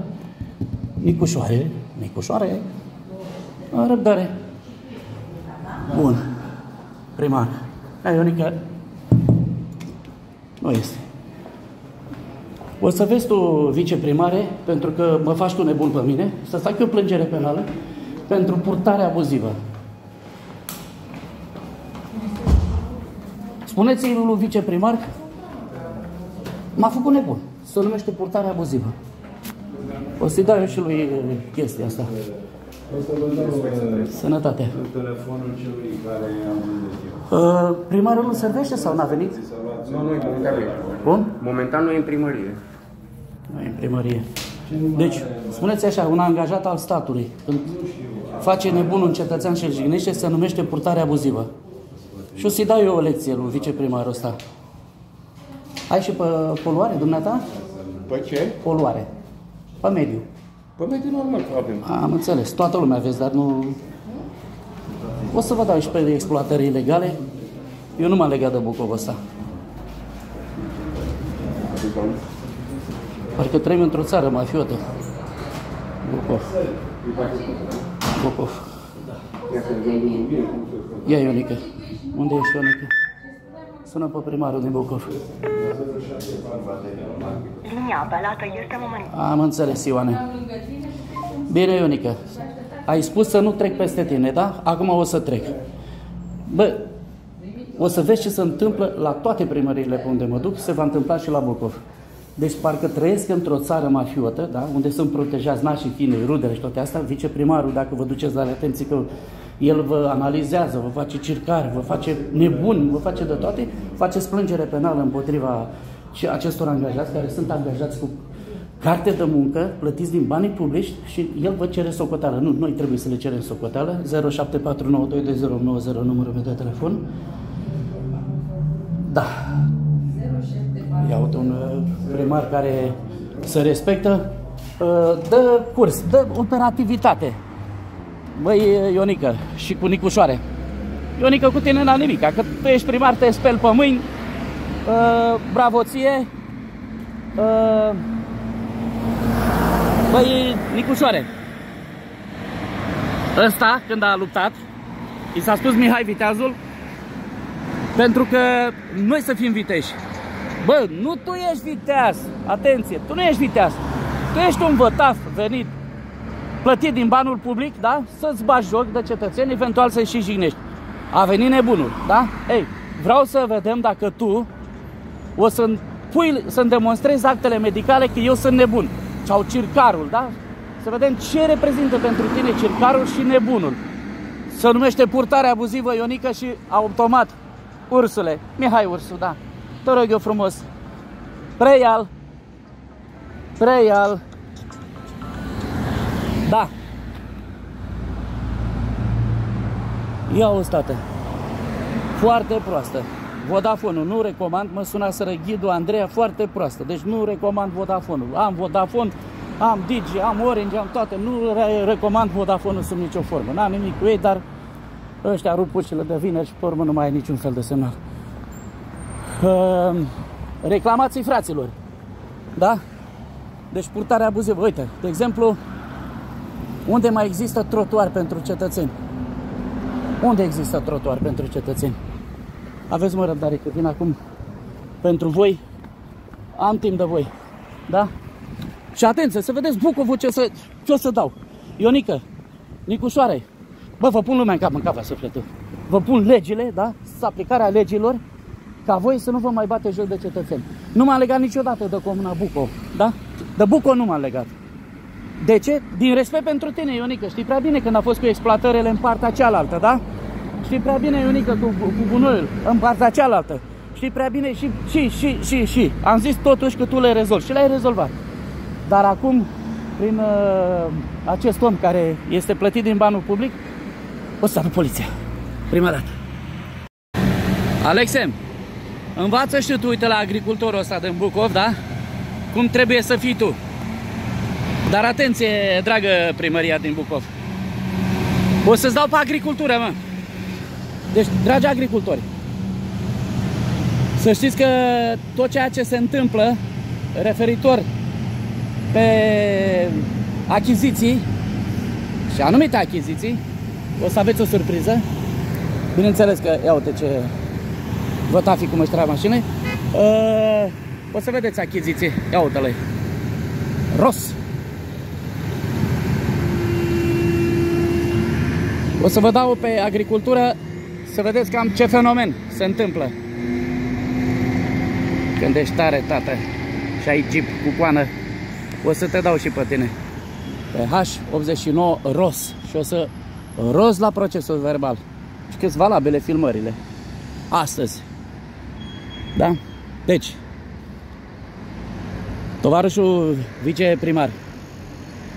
Nicușoare. Nicușoare. Am răbdare. Bun. Primar. Hai, Ionica. Nu este. O să vezi tu, viceprimare, pentru că mă faci tu nebun pe mine, să fac eu plângere penală pentru purtare abuzivă. Spuneți-i lui viceprimar, m-a făcut nebun. Se numește purtare abuzivă. O să-i dau eu și lui uh, chestia asta. Sănătate. telefonul celui care am vândut eu. Uh, primarul nu servește sau n-a venit? Nu, nu, momentan nu e. Bun? Momentan nu e în primărie. Nu e în primărie. Deci, spuneți așa, un angajat al statului, când face nebun un cetățean și îl jignește, se numește purtare abuzivă. Și o să-i dau eu o lecție lui viceprimarul ăsta. Ai și pe poluare, dumneata? Pe ce? Poluare. Pe mediu. Pe mediu normal că avem. Am înțeles. Toată lumea aveți, dar nu... O să vă dau și pe exploatări ilegale. Eu nu m-am legat de Bucov ăsta. Parcă trăim într-o țară mafiotă. Bucov. Bucov. Ia Ionica. Unde ești Ionica? Sună pe primarul din Bucov. Linia apelată este momentan. Am înțeles, Ioane. Bine, Ionica. Ai spus să nu trec peste tine, da? Acum o să trec. Bă, o să vezi ce se întâmplă la toate primăriile pe unde mă duc, se va întâmpla și la Bucov. Deci parcă trăiesc într-o țară mafiotă, da? unde sunt protejați nașii, finei, rudele și toate astea. Viceprimarul, dacă vă duceți la atenție că el vă analizează, vă face circare, vă face nebun, vă face de toate, faceți plângere penală împotriva ce- acestor angajați care sunt angajați cu carte de muncă, plătiți din banii publici și el vă cere socoteală. Nu, noi trebuie să le cerem socoteală. 07492209 numărul meu de telefon. Da. Ia uite un uh, primar care se respectă, uh, dă curs, dă operativitate. Băi, Ionică, și cu Nicușoare. Ionică, cu tine n-am nimic, că tu ești primar, te speli pe mâini, uh, bravo ție. Uh, băi, Nicușoare, ăsta, când a luptat, i s-a spus Mihai Viteazul, pentru că noi să fim viteși. Bă, nu tu ești viteaz, atenție, tu nu ești viteaz. Tu ești un vătaf venit, plătit din banul public, da? Să-ți bagi joc de cetățeni, eventual să-i și jignești. A venit nebunul, da? Ei, vreau să vedem dacă tu o să-mi pui, să-mi demonstrezi actele medicale că eu sunt nebun. Sau circarul, da? Să vedem ce reprezintă pentru tine circarul și nebunul. Se numește purtare abuzivă Ionică și automat Ursule. Mihai Ursu, da. Te rog eu frumos. Preial. Preial. Da. Ia o stată. Foarte proastă. Vodafone nu recomand, mă suna să ghidul Andreea foarte proastă. Deci nu recomand Vodafone-ul. Am Vodafone, am Digi, am Orange, am toate. Nu recomand Vodafone-ul sub nicio formă. N-am nimic cu ei, dar ăștia rup ușile de vineri și pe urmă nu mai e niciun fel de semnal. Uh, reclamații fraților. Da? Deci purtarea abuzivă. Uite, de exemplu, unde mai există trotuar pentru cetățeni? Unde există trotuar pentru cetățeni? Aveți mă răbdare că vin acum pentru voi. Am timp de voi. Da? Și atenție, să vedeți Bucovul ce, să, ce o să dau. Ionică, Nicușoare, bă, vă pun lumea în cap, în cap la sufletul. Vă pun legile, da? Aplicarea legilor ca voi să nu vă mai bate joc de cetățeni. Nu m-am legat niciodată de comuna Buco, da? De Buco nu m-am legat. De ce? Din respect pentru tine, Ionică. Știi prea bine când a fost cu exploatările în partea cealaltă, da? Știi prea bine, Ionică, cu, cu gunoiul în partea cealaltă. Știi prea bine și, și, și, și, și. Am zis totuși că tu le rezolvi și le-ai rezolvat. Dar acum, prin uh, acest om care este plătit din banul public, o să poliția. Prima dată. Alexem, învață și tu, uite la agricultorul ăsta din Bucov, da? Cum trebuie să fii tu. Dar atenție, dragă primăria din Bucov. O să-ți dau pe agricultură, mă. Deci, dragi agricultori, să știți că tot ceea ce se întâmplă referitor pe achiziții și anumite achiziții, o să aveți o surpriză. Bineînțeles că, ia uite ce vătafi cum își trag mașină. Uh, o să vedeți achiziții. Ia uite-le. Ros. O să vă dau pe agricultură să vedeți cam ce fenomen se întâmplă. Când ești tare, tată, și ai jeep cu coană, o să te dau și pe tine. Pe H89 ROS și o să roz la procesul verbal. Și că valabile filmările. Astăzi. Da? Deci, tovarășul viceprimar,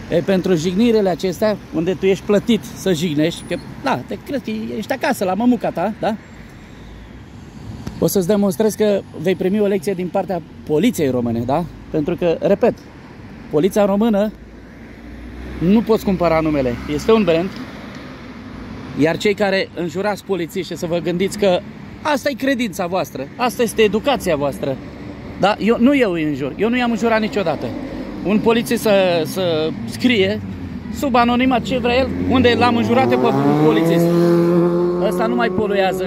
E, pentru jignirele acestea, unde tu ești plătit să jignești, că, da, te crezi că ești acasă la mămuca ta, da? O să-ți demonstrez că vei primi o lecție din partea poliției române, da? Pentru că, repet, poliția română nu poți cumpăra numele. Este un brand. Iar cei care înjurați polițiști să vă gândiți că asta e credința voastră, asta este educația voastră. Da? Eu, nu eu îi înjur, eu nu i-am înjurat niciodată un polițist să, să scrie sub anonimat ce vrea el, unde l-am înjurat pe un polițist. Ăsta nu mai poluează,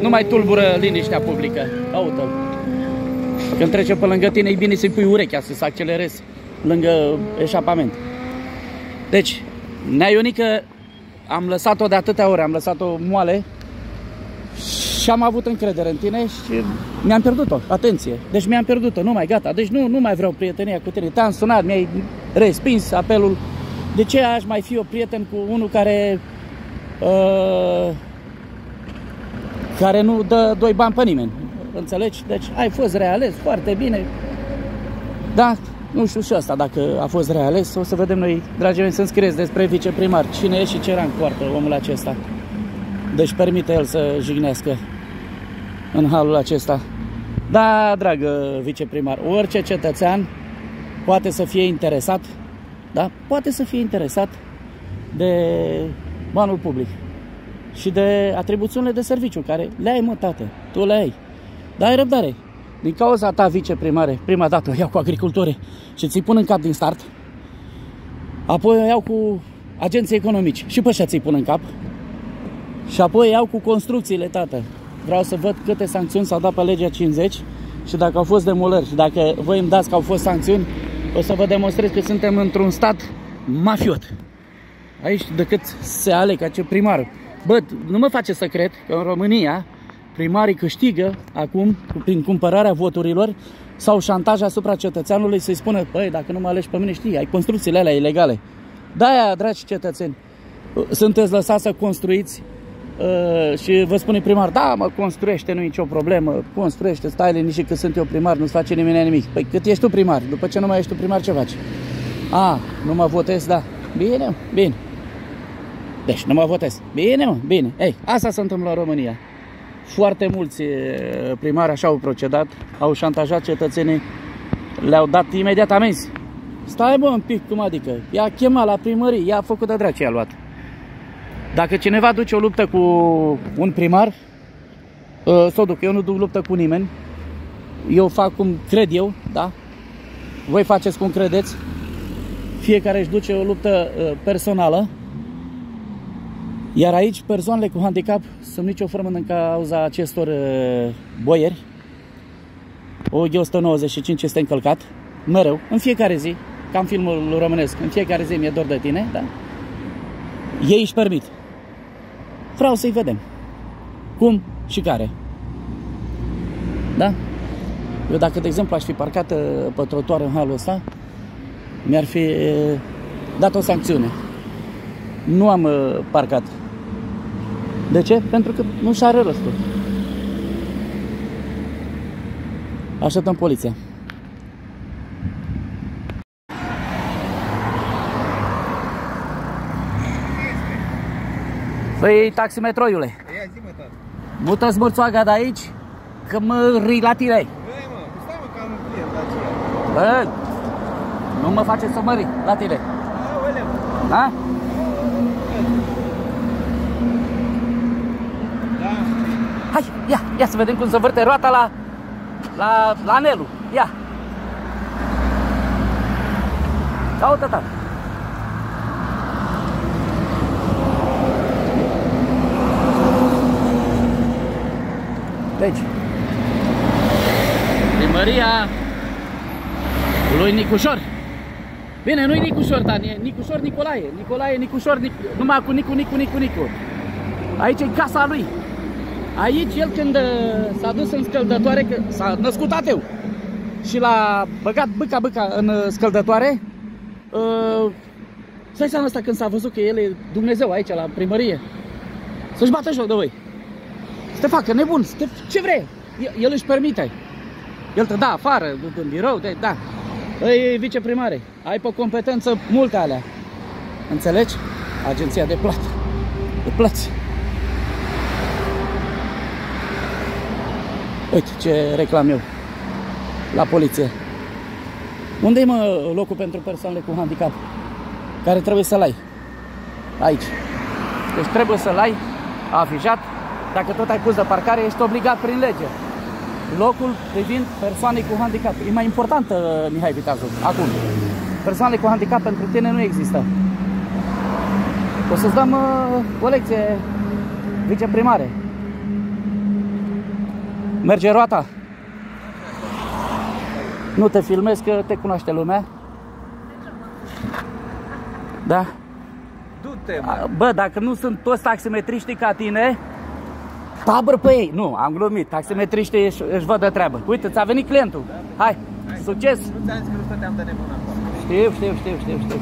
nu mai tulbură liniștea publică. Auto. Când trece pe lângă tine, e bine să-i pui urechea, să se accelerezi lângă eșapament. Deci, Nea Ionică am lăsat-o de atâtea ore, am lăsat-o moale și am avut încredere în tine și mi-am pierdut-o. Atenție. Deci mi-am pierdut-o. Nu mai gata. Deci nu, nu mai vreau prietenia cu tine. Te-am sunat, mi-ai respins apelul. De ce aș mai fi o prieten cu unul care uh, care nu dă doi bani pe nimeni? Înțelegi? Deci ai fost reales foarte bine. Da, nu știu și asta dacă a fost reales. O să vedem noi, dragii mei, să scrieți despre viceprimar. Cine e și ce rang poartă omul acesta. Deci permite el să jignească în halul acesta. Da, dragă viceprimar, orice cetățean poate să fie interesat, da? Poate să fie interesat de banul public și de atribuțiunile de serviciu care le ai, mă, tată, tu le ai. Dar ai răbdare. Din cauza ta, viceprimare, prima dată o iau cu agricultori și ți-i pun în cap din start, apoi o iau cu agenții economici. Și pe ăștia ți-i pun în cap. Și apoi iau cu construcțiile, tată. Vreau să văd câte sancțiuni s-au dat pe legea 50 și dacă au fost demolări și dacă voi îmi dați că au fost sancțiuni, o să vă demonstrez că suntem într-un stat mafiot. Aici decât se aleg ce primar. Bă, nu mă face să cred că în România primarii câștigă acum prin cumpărarea voturilor sau șantaj asupra cetățeanului să-i spună, băi, dacă nu mă alegi pe mine, știi, ai construcțiile alea ilegale. De-aia, dragi cetățeni, sunteți lăsați să construiți uh, și vă spune primar, da, mă, construiește, nu e nicio problemă, construiește, stai liniștit că sunt eu primar, nu-ți face nimeni nimic. Păi cât ești tu primar? După ce nu mai ești tu primar, ce faci? A, nu mă votez, da. Bine, bine. Deci, nu mă votez. Bine, mă, bine. Ei, asta se întâmplă în România. Foarte mulți primari așa au procedat, au șantajat cetățenii, le-au dat imediat amenzi. Stai bă un pic, cum adică? I-a chemat la primărie, i-a făcut de dracu i-a luat. Dacă cineva duce o luptă cu un primar, să o duc, eu nu duc luptă cu nimeni, eu fac cum cred eu, da? Voi faceți cum credeți, fiecare își duce o luptă personală, iar aici persoanele cu handicap sunt nicio formă în cauza acestor uh, boieri. OG 195 este încălcat, mereu, în fiecare zi, cam filmul românesc, în fiecare zi mi-e dor de tine, da? Ei își permit. Vreau să-i vedem. Cum și care. Da? Eu dacă, de exemplu, aș fi parcat uh, pe trotuar în halul ăsta, mi-ar fi uh, dat o sancțiune. Nu am parcat. De ce? Pentru că nu și are rostul. Așteptăm poliția. Păi, taximetroiule. Ia zi, mă, tata. Mută-ți mărțoaga de aici, că mă rii la tine. Băi, mă, stai mă, că am un client la Bă, nu mă face să mă rii la tine. Aoleu. Da? Hai, ia, ia să vedem cum se vârte roata la, la, la anelul. Ia. Ia uite, tata. Deci, primăria lui Nicușor. Bine, nu-i Nicușor, dar e Nicușor Nicolae. Nicolae, Nicușor, Nic numai cu Nicu, Nicu, Nicu, Nicu. Aici e casa lui. Aici el când uh, s-a dus în scăldătoare, că s-a născut ateu și l-a băgat băca băca în uh, scăldătoare, uh, să-i seama asta când s-a văzut că el e Dumnezeu aici la primărie, să-și bată joc de voi. Să te facă nebun, să te, ce vrei. El, el își permite. El te da afară, în birou, de, da. E viceprimare. Ai pe competență multe alea. Înțelegi? Agenția de plată. De plăți. Uite ce reclam eu la poliție. Unde e mă locul pentru persoanele cu handicap? Care trebuie să-l ai. Aici. Deci trebuie să-l ai afișat. Dacă tot ai pus de parcare, ești obligat prin lege. Locul privind persoane cu handicap. E mai important, Mihai Viteazu, acum. Persoanele cu handicap pentru tine nu există. O să-ți dăm uh, o lecție viceprimare. Merge roata? Nu te filmezi că te cunoaște lumea? Da? Du-te, Bă, dacă nu sunt toți taximetriștii ca tine, tabăr pe ei. Nu, am glumit. Taximetriștii își, își văd de treabă. Uite, ți-a venit clientul. Hai, Hai. succes! Nu ți-am zis că nu stăteam de nebun acolo. Știu, știu, știu, știu, știu.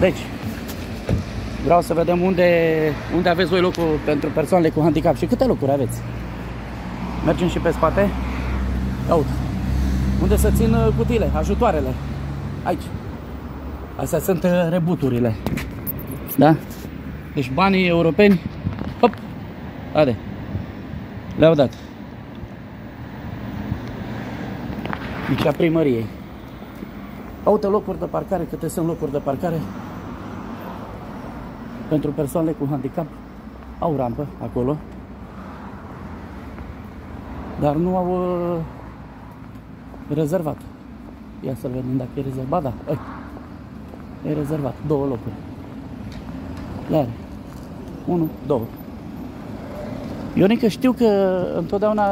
Deci, vreau să vedem unde, unde aveți voi locul pentru persoanele cu handicap și câte locuri aveți. Mergem și pe spate. Ia uite. Unde să țin uh, cutiile, ajutoarele. Aici. Astea sunt uh, rebuturile. Da? Deci banii europeni, hop, ade, le-au dat. Aici a primăriei. Uite locuri de parcare, câte sunt locuri de parcare pentru persoanele cu handicap. Au rampă acolo dar nu au uh, rezervat. Ia să vedem dacă e rezervat, da. Ai. E rezervat. Două locuri. Le are. Unu, două. Ionica, știu că întotdeauna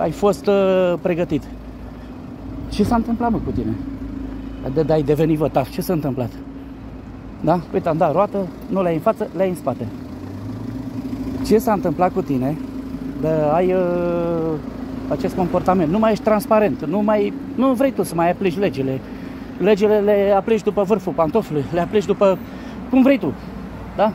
ai fost uh, pregătit. Ce s-a întâmplat, mă, cu tine? De, de ai devenit vătav. Ce s-a întâmplat? Da? Uite, am dat roată, nu le-ai în față, le-ai în spate. Ce s-a întâmplat cu tine? De ai uh, acest comportament. Nu mai ești transparent, nu mai nu vrei tu să mai aplici legile. Legile le aplici după vârful pantofului, le aplici după cum vrei tu. Da? Da.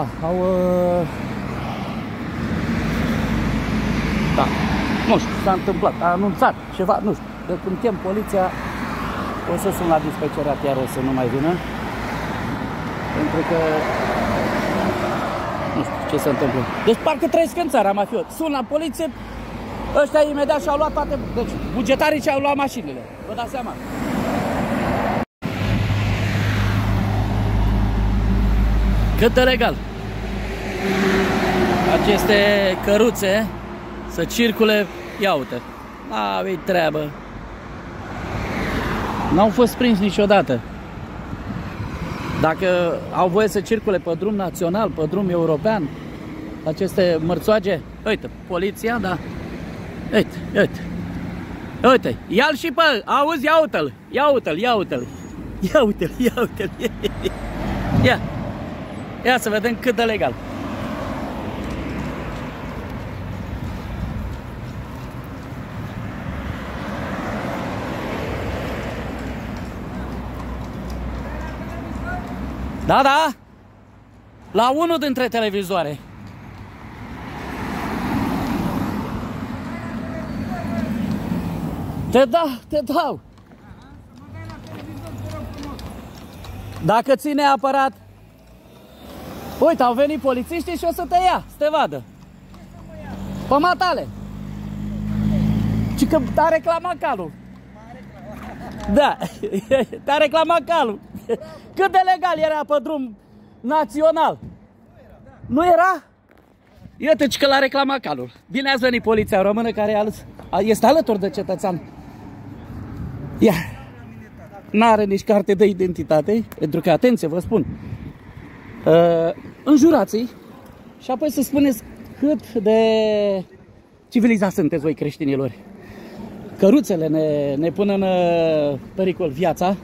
Da, au... Uh... Da, nu știu, s-a întâmplat, a anunțat ceva, nu știu. De când chem poliția, o să sun la dispecerat iar o să nu mai vină. Pentru că nu știu ce se întâmplă. Deci parcă trăiesc în țara mafiot. Sun la poliție, ăștia imediat și-au luat toate, deci bugetarii și-au luat mașinile. Vă dați seama. Cât de legal. Aceste căruțe să circule, ia uite, avei treabă. N-au fost prins niciodată. Dacă au voie să circule pe drum național, pe drum european, aceste mărțoage, uite, poliția, da, uite, uite, uite, ia-l și pe, auzi, ia uite-l, ia uite-l, ia uite-l, ia uite-l, ia uite-l, ia, ia să vedem cât de legal. Da, da. La unul dintre televizoare. Te da, te dau. Dacă ține aparat. Uite, au venit polițiștii și o să te ia, să te vadă. Pe matale. Și că te-a reclamat calul. Da, te-a reclamat calul. Cât de legal era pe drum național? Nu era? Iată că l-a reclamat calul. Bine ați venit poliția română care este alături de cetățean. Ia. N-are nici carte de identitate, pentru că, atenție, vă spun, uh, înjurați și apoi să spuneți cât de civilizați sunteți voi creștinilor. Căruțele ne, ne pun în uh, pericol viața,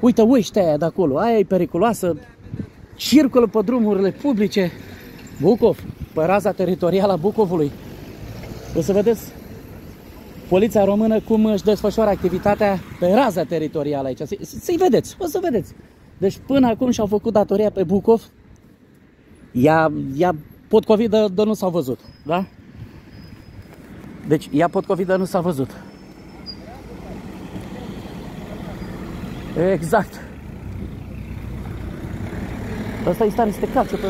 Uite, uite aia de acolo, aia e periculoasă, circulă pe drumurile publice. Bucov, pe raza teritorială a Bucovului. O să vedeți poliția română cum își desfășoară activitatea pe raza teritorială aici. Să-i vedeți, o să vedeți. Deci până acum și-au făcut datoria pe Bucov. Ea, ea potcovidă de nu s-au văzut, da? Deci ea potcovidă nu s-a văzut. Exact. Asta e stare să te calce pe...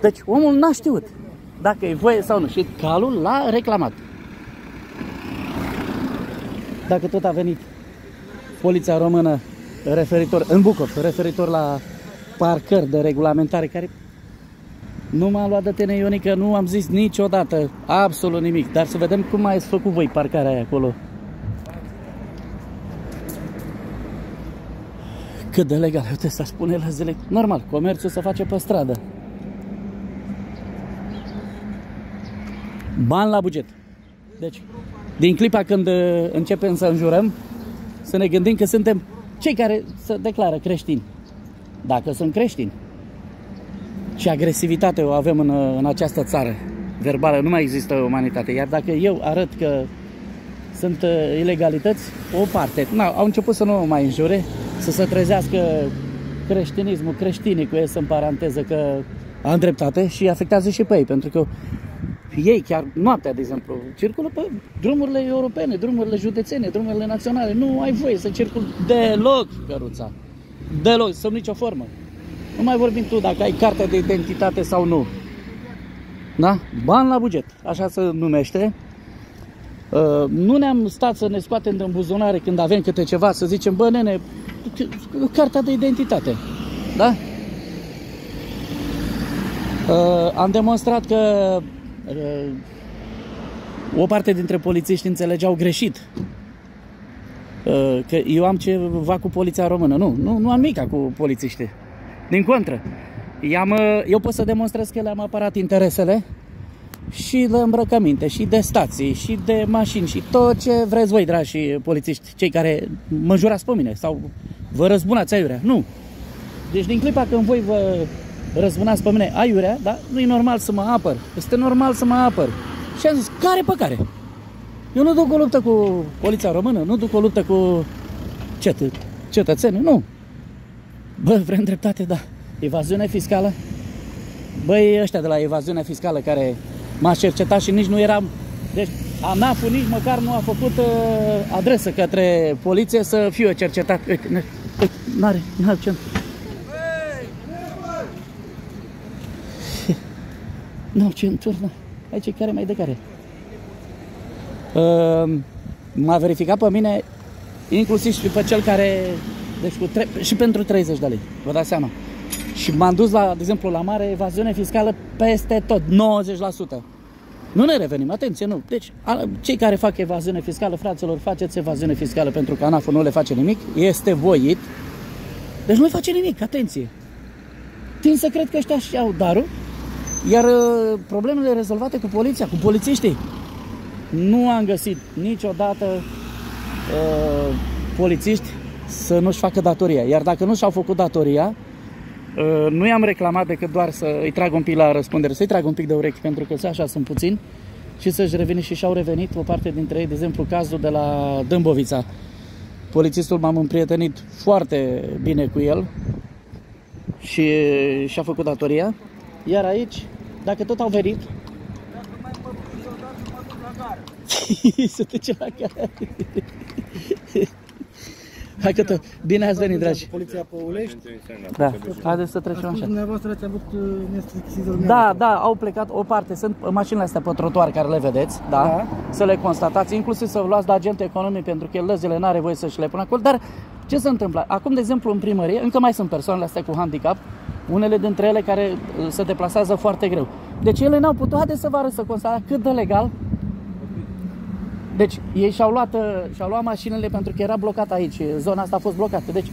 Deci omul n-a știut dacă e voie sau nu și calul l-a reclamat. Dacă tot a venit poliția română referitor, în Bucov, referitor la parcări de regulamentare care nu m-am luat de tine, Ionica, nu am zis niciodată, absolut nimic. Dar să vedem cum ați făcut voi parcarea aia acolo. Cât de legal, uite, să spune la zile. Normal, comerțul se face pe stradă. Bani la buget. Deci, din clipa când uh, începem să înjurăm, să ne gândim că suntem cei care se declară creștini. Dacă sunt creștini și agresivitate o avem în, în această țară verbală, nu mai există umanitate. Iar dacă eu arăt că sunt uh, ilegalități, o parte, na, au început să nu mai înjure, să se trezească creștinismul, creștinii cu ei în paranteză că am dreptate și afectează și pe ei, pentru că ei chiar noaptea, de exemplu, circulă pe drumurile europene, drumurile județene, drumurile naționale. Nu ai voie să circul deloc căruța. Deloc, sub nicio formă. Nu mai vorbim tu dacă ai cartea de identitate sau nu. Da? Bani la buget, așa se numește. Uh, nu ne-am stat să ne scoatem din buzunare când avem câte ceva, să zicem, bă, nene, cartea de identitate. Da? Uh, am demonstrat că uh, o parte dintre polițiști înțelegeau greșit uh, că eu am ceva cu poliția română. Nu, nu, nu am mica cu polițiștii. Din contră. I-am, uh, eu pot să demonstrez că le-am apărat interesele și de îmbrăcăminte, și de stații, și de mașini, și tot ce vreți voi, dragi polițiști, cei care mă jurați pe mine sau vă răzbunați aiurea. Nu. Deci din clipa când voi vă răzbunați pe mine aiurea, da? nu e normal să mă apăr. Este normal să mă apăr. Și am zis, care pe care? Eu nu duc o luptă cu poliția română, nu duc o luptă cu cetă, cetățenii, nu. Bă, vrem dreptate, da. Evaziune fiscală? Băi, ăștia de la evaziune fiscală care m-a cercetat și nici nu eram... Deci, ANAF-ul nici măcar nu a făcut uh, adresă către poliție să fiu cercetat. Uite, n-are, n-are ce... Nu, centuri, nu. Aici care mai de care. Uh, m-a verificat pe mine, inclusiv și pe cel care... Deci cu tre- și pentru 30 de lei, vă dați seama. Și m-am dus, la, de exemplu, la mare evaziune fiscală peste tot, 90%. Nu ne revenim, atenție, nu. Deci, cei care fac evaziune fiscală, fraților, faceți evaziune fiscală pentru că ANAF nu le face nimic, este voit. Deci nu le face nimic, atenție. Tind să cred că ăștia și au darul, iar uh, problemele rezolvate cu poliția, cu polițiștii, nu am găsit niciodată uh, polițiști să nu-și facă datoria. Iar dacă nu și-au făcut datoria, uh, nu i-am reclamat decât doar să îi trag un pic la răspundere, să-i trag un pic de urechi, pentru că așa sunt puțini, și să-și reveni și și-au revenit o parte dintre ei, de exemplu cazul de la Dâmbovița. Polițistul m-am împrietenit foarte bine cu el și și-a făcut datoria. Iar aici, dacă tot au venit, să duce la care. Hai că tot. Bine ați venit, dragi. Poliția pe Ulești. Da, haideți să trecem așa. Dumneavoastră ați avut uh, nesesizări Da, da, au plecat o parte. Sunt mașinile astea pe trotuar care le vedeți, da? Da. Să le constatați, inclusiv să luați de agent economic pentru că el lăzile n-are voie să-și le pună acolo. Dar ce se întâmplă? Acum, de exemplu, în primărie, încă mai sunt persoanele astea cu handicap, unele dintre ele care uh, se deplasează foarte greu. Deci ele n-au putut, haideți să vă arăt să constatați cât de legal deci ei și-au luat, uh, și-au luat mașinile pentru că era blocat aici, zona asta a fost blocată. Deci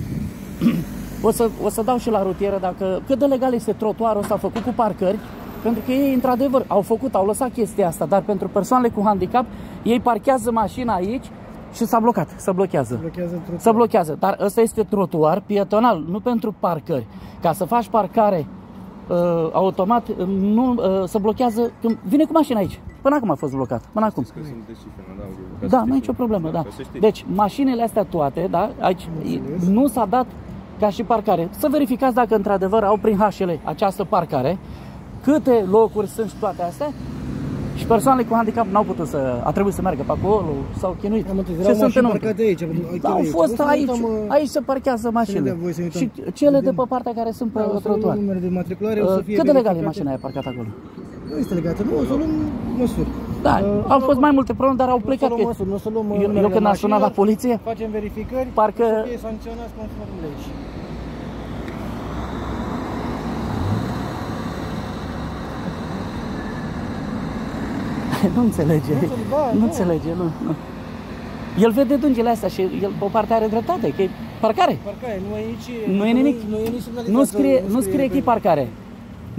o să, o să dau și la rutieră dacă cât de legal este trotuarul ăsta făcut cu parcări, pentru că ei într-adevăr au făcut, au lăsat chestia asta, dar pentru persoanele cu handicap, ei parchează mașina aici și s-a blocat, se blochează. Blochează Se blochează, dar ăsta este trotuar pietonal, nu pentru parcări. Ca să faci parcare uh, automat, uh, nu uh, se blochează când vine cu mașina aici. Până acum a fost blocat, până acum. Da, nu e nicio problemă, da. Deci, mașinile astea toate, da, aici nu s-a dat ca și parcare. Să verificați dacă într-adevăr au prin HL această parcare, câte locuri sunt și toate astea și persoanele cu handicap n-au putut să, a trebuit să meargă pe acolo, s-au chinuit. Am înțeles, Ce erau sunt mașini înăuntru? parcate aici, Da, au aici. fost Vreau să aici, uităm, uh, aici se parchează mașinile. de voi să uităm. Și cele de Vedem. pe partea care sunt pe Da, o să luăm trotuar. numere de matriculare, o să Uh, fie Cât de legal e verificate. mașina aia parcată acolo? Nu este legată, nu, o să luăm măsuri. Da, Uh, au fost mai multe probleme, dar au Nu o să plecat. luăm că- măsuri, nu o să luăm uh, Eu, eu numerele când am sunat la mașinilor, poliție, Facem verificări, Parcă- o să fie sancționați conform legii. nu înțelege. Nu, da, nu nu. înțelege, nu, nu. El vede dungile astea și el pe o parte are dreptate, că e parcare. Parcare, nu e nici... Nu e nimic. Nu e nici semnalizată, Nu scrie, nu scrie pe- că e parcare.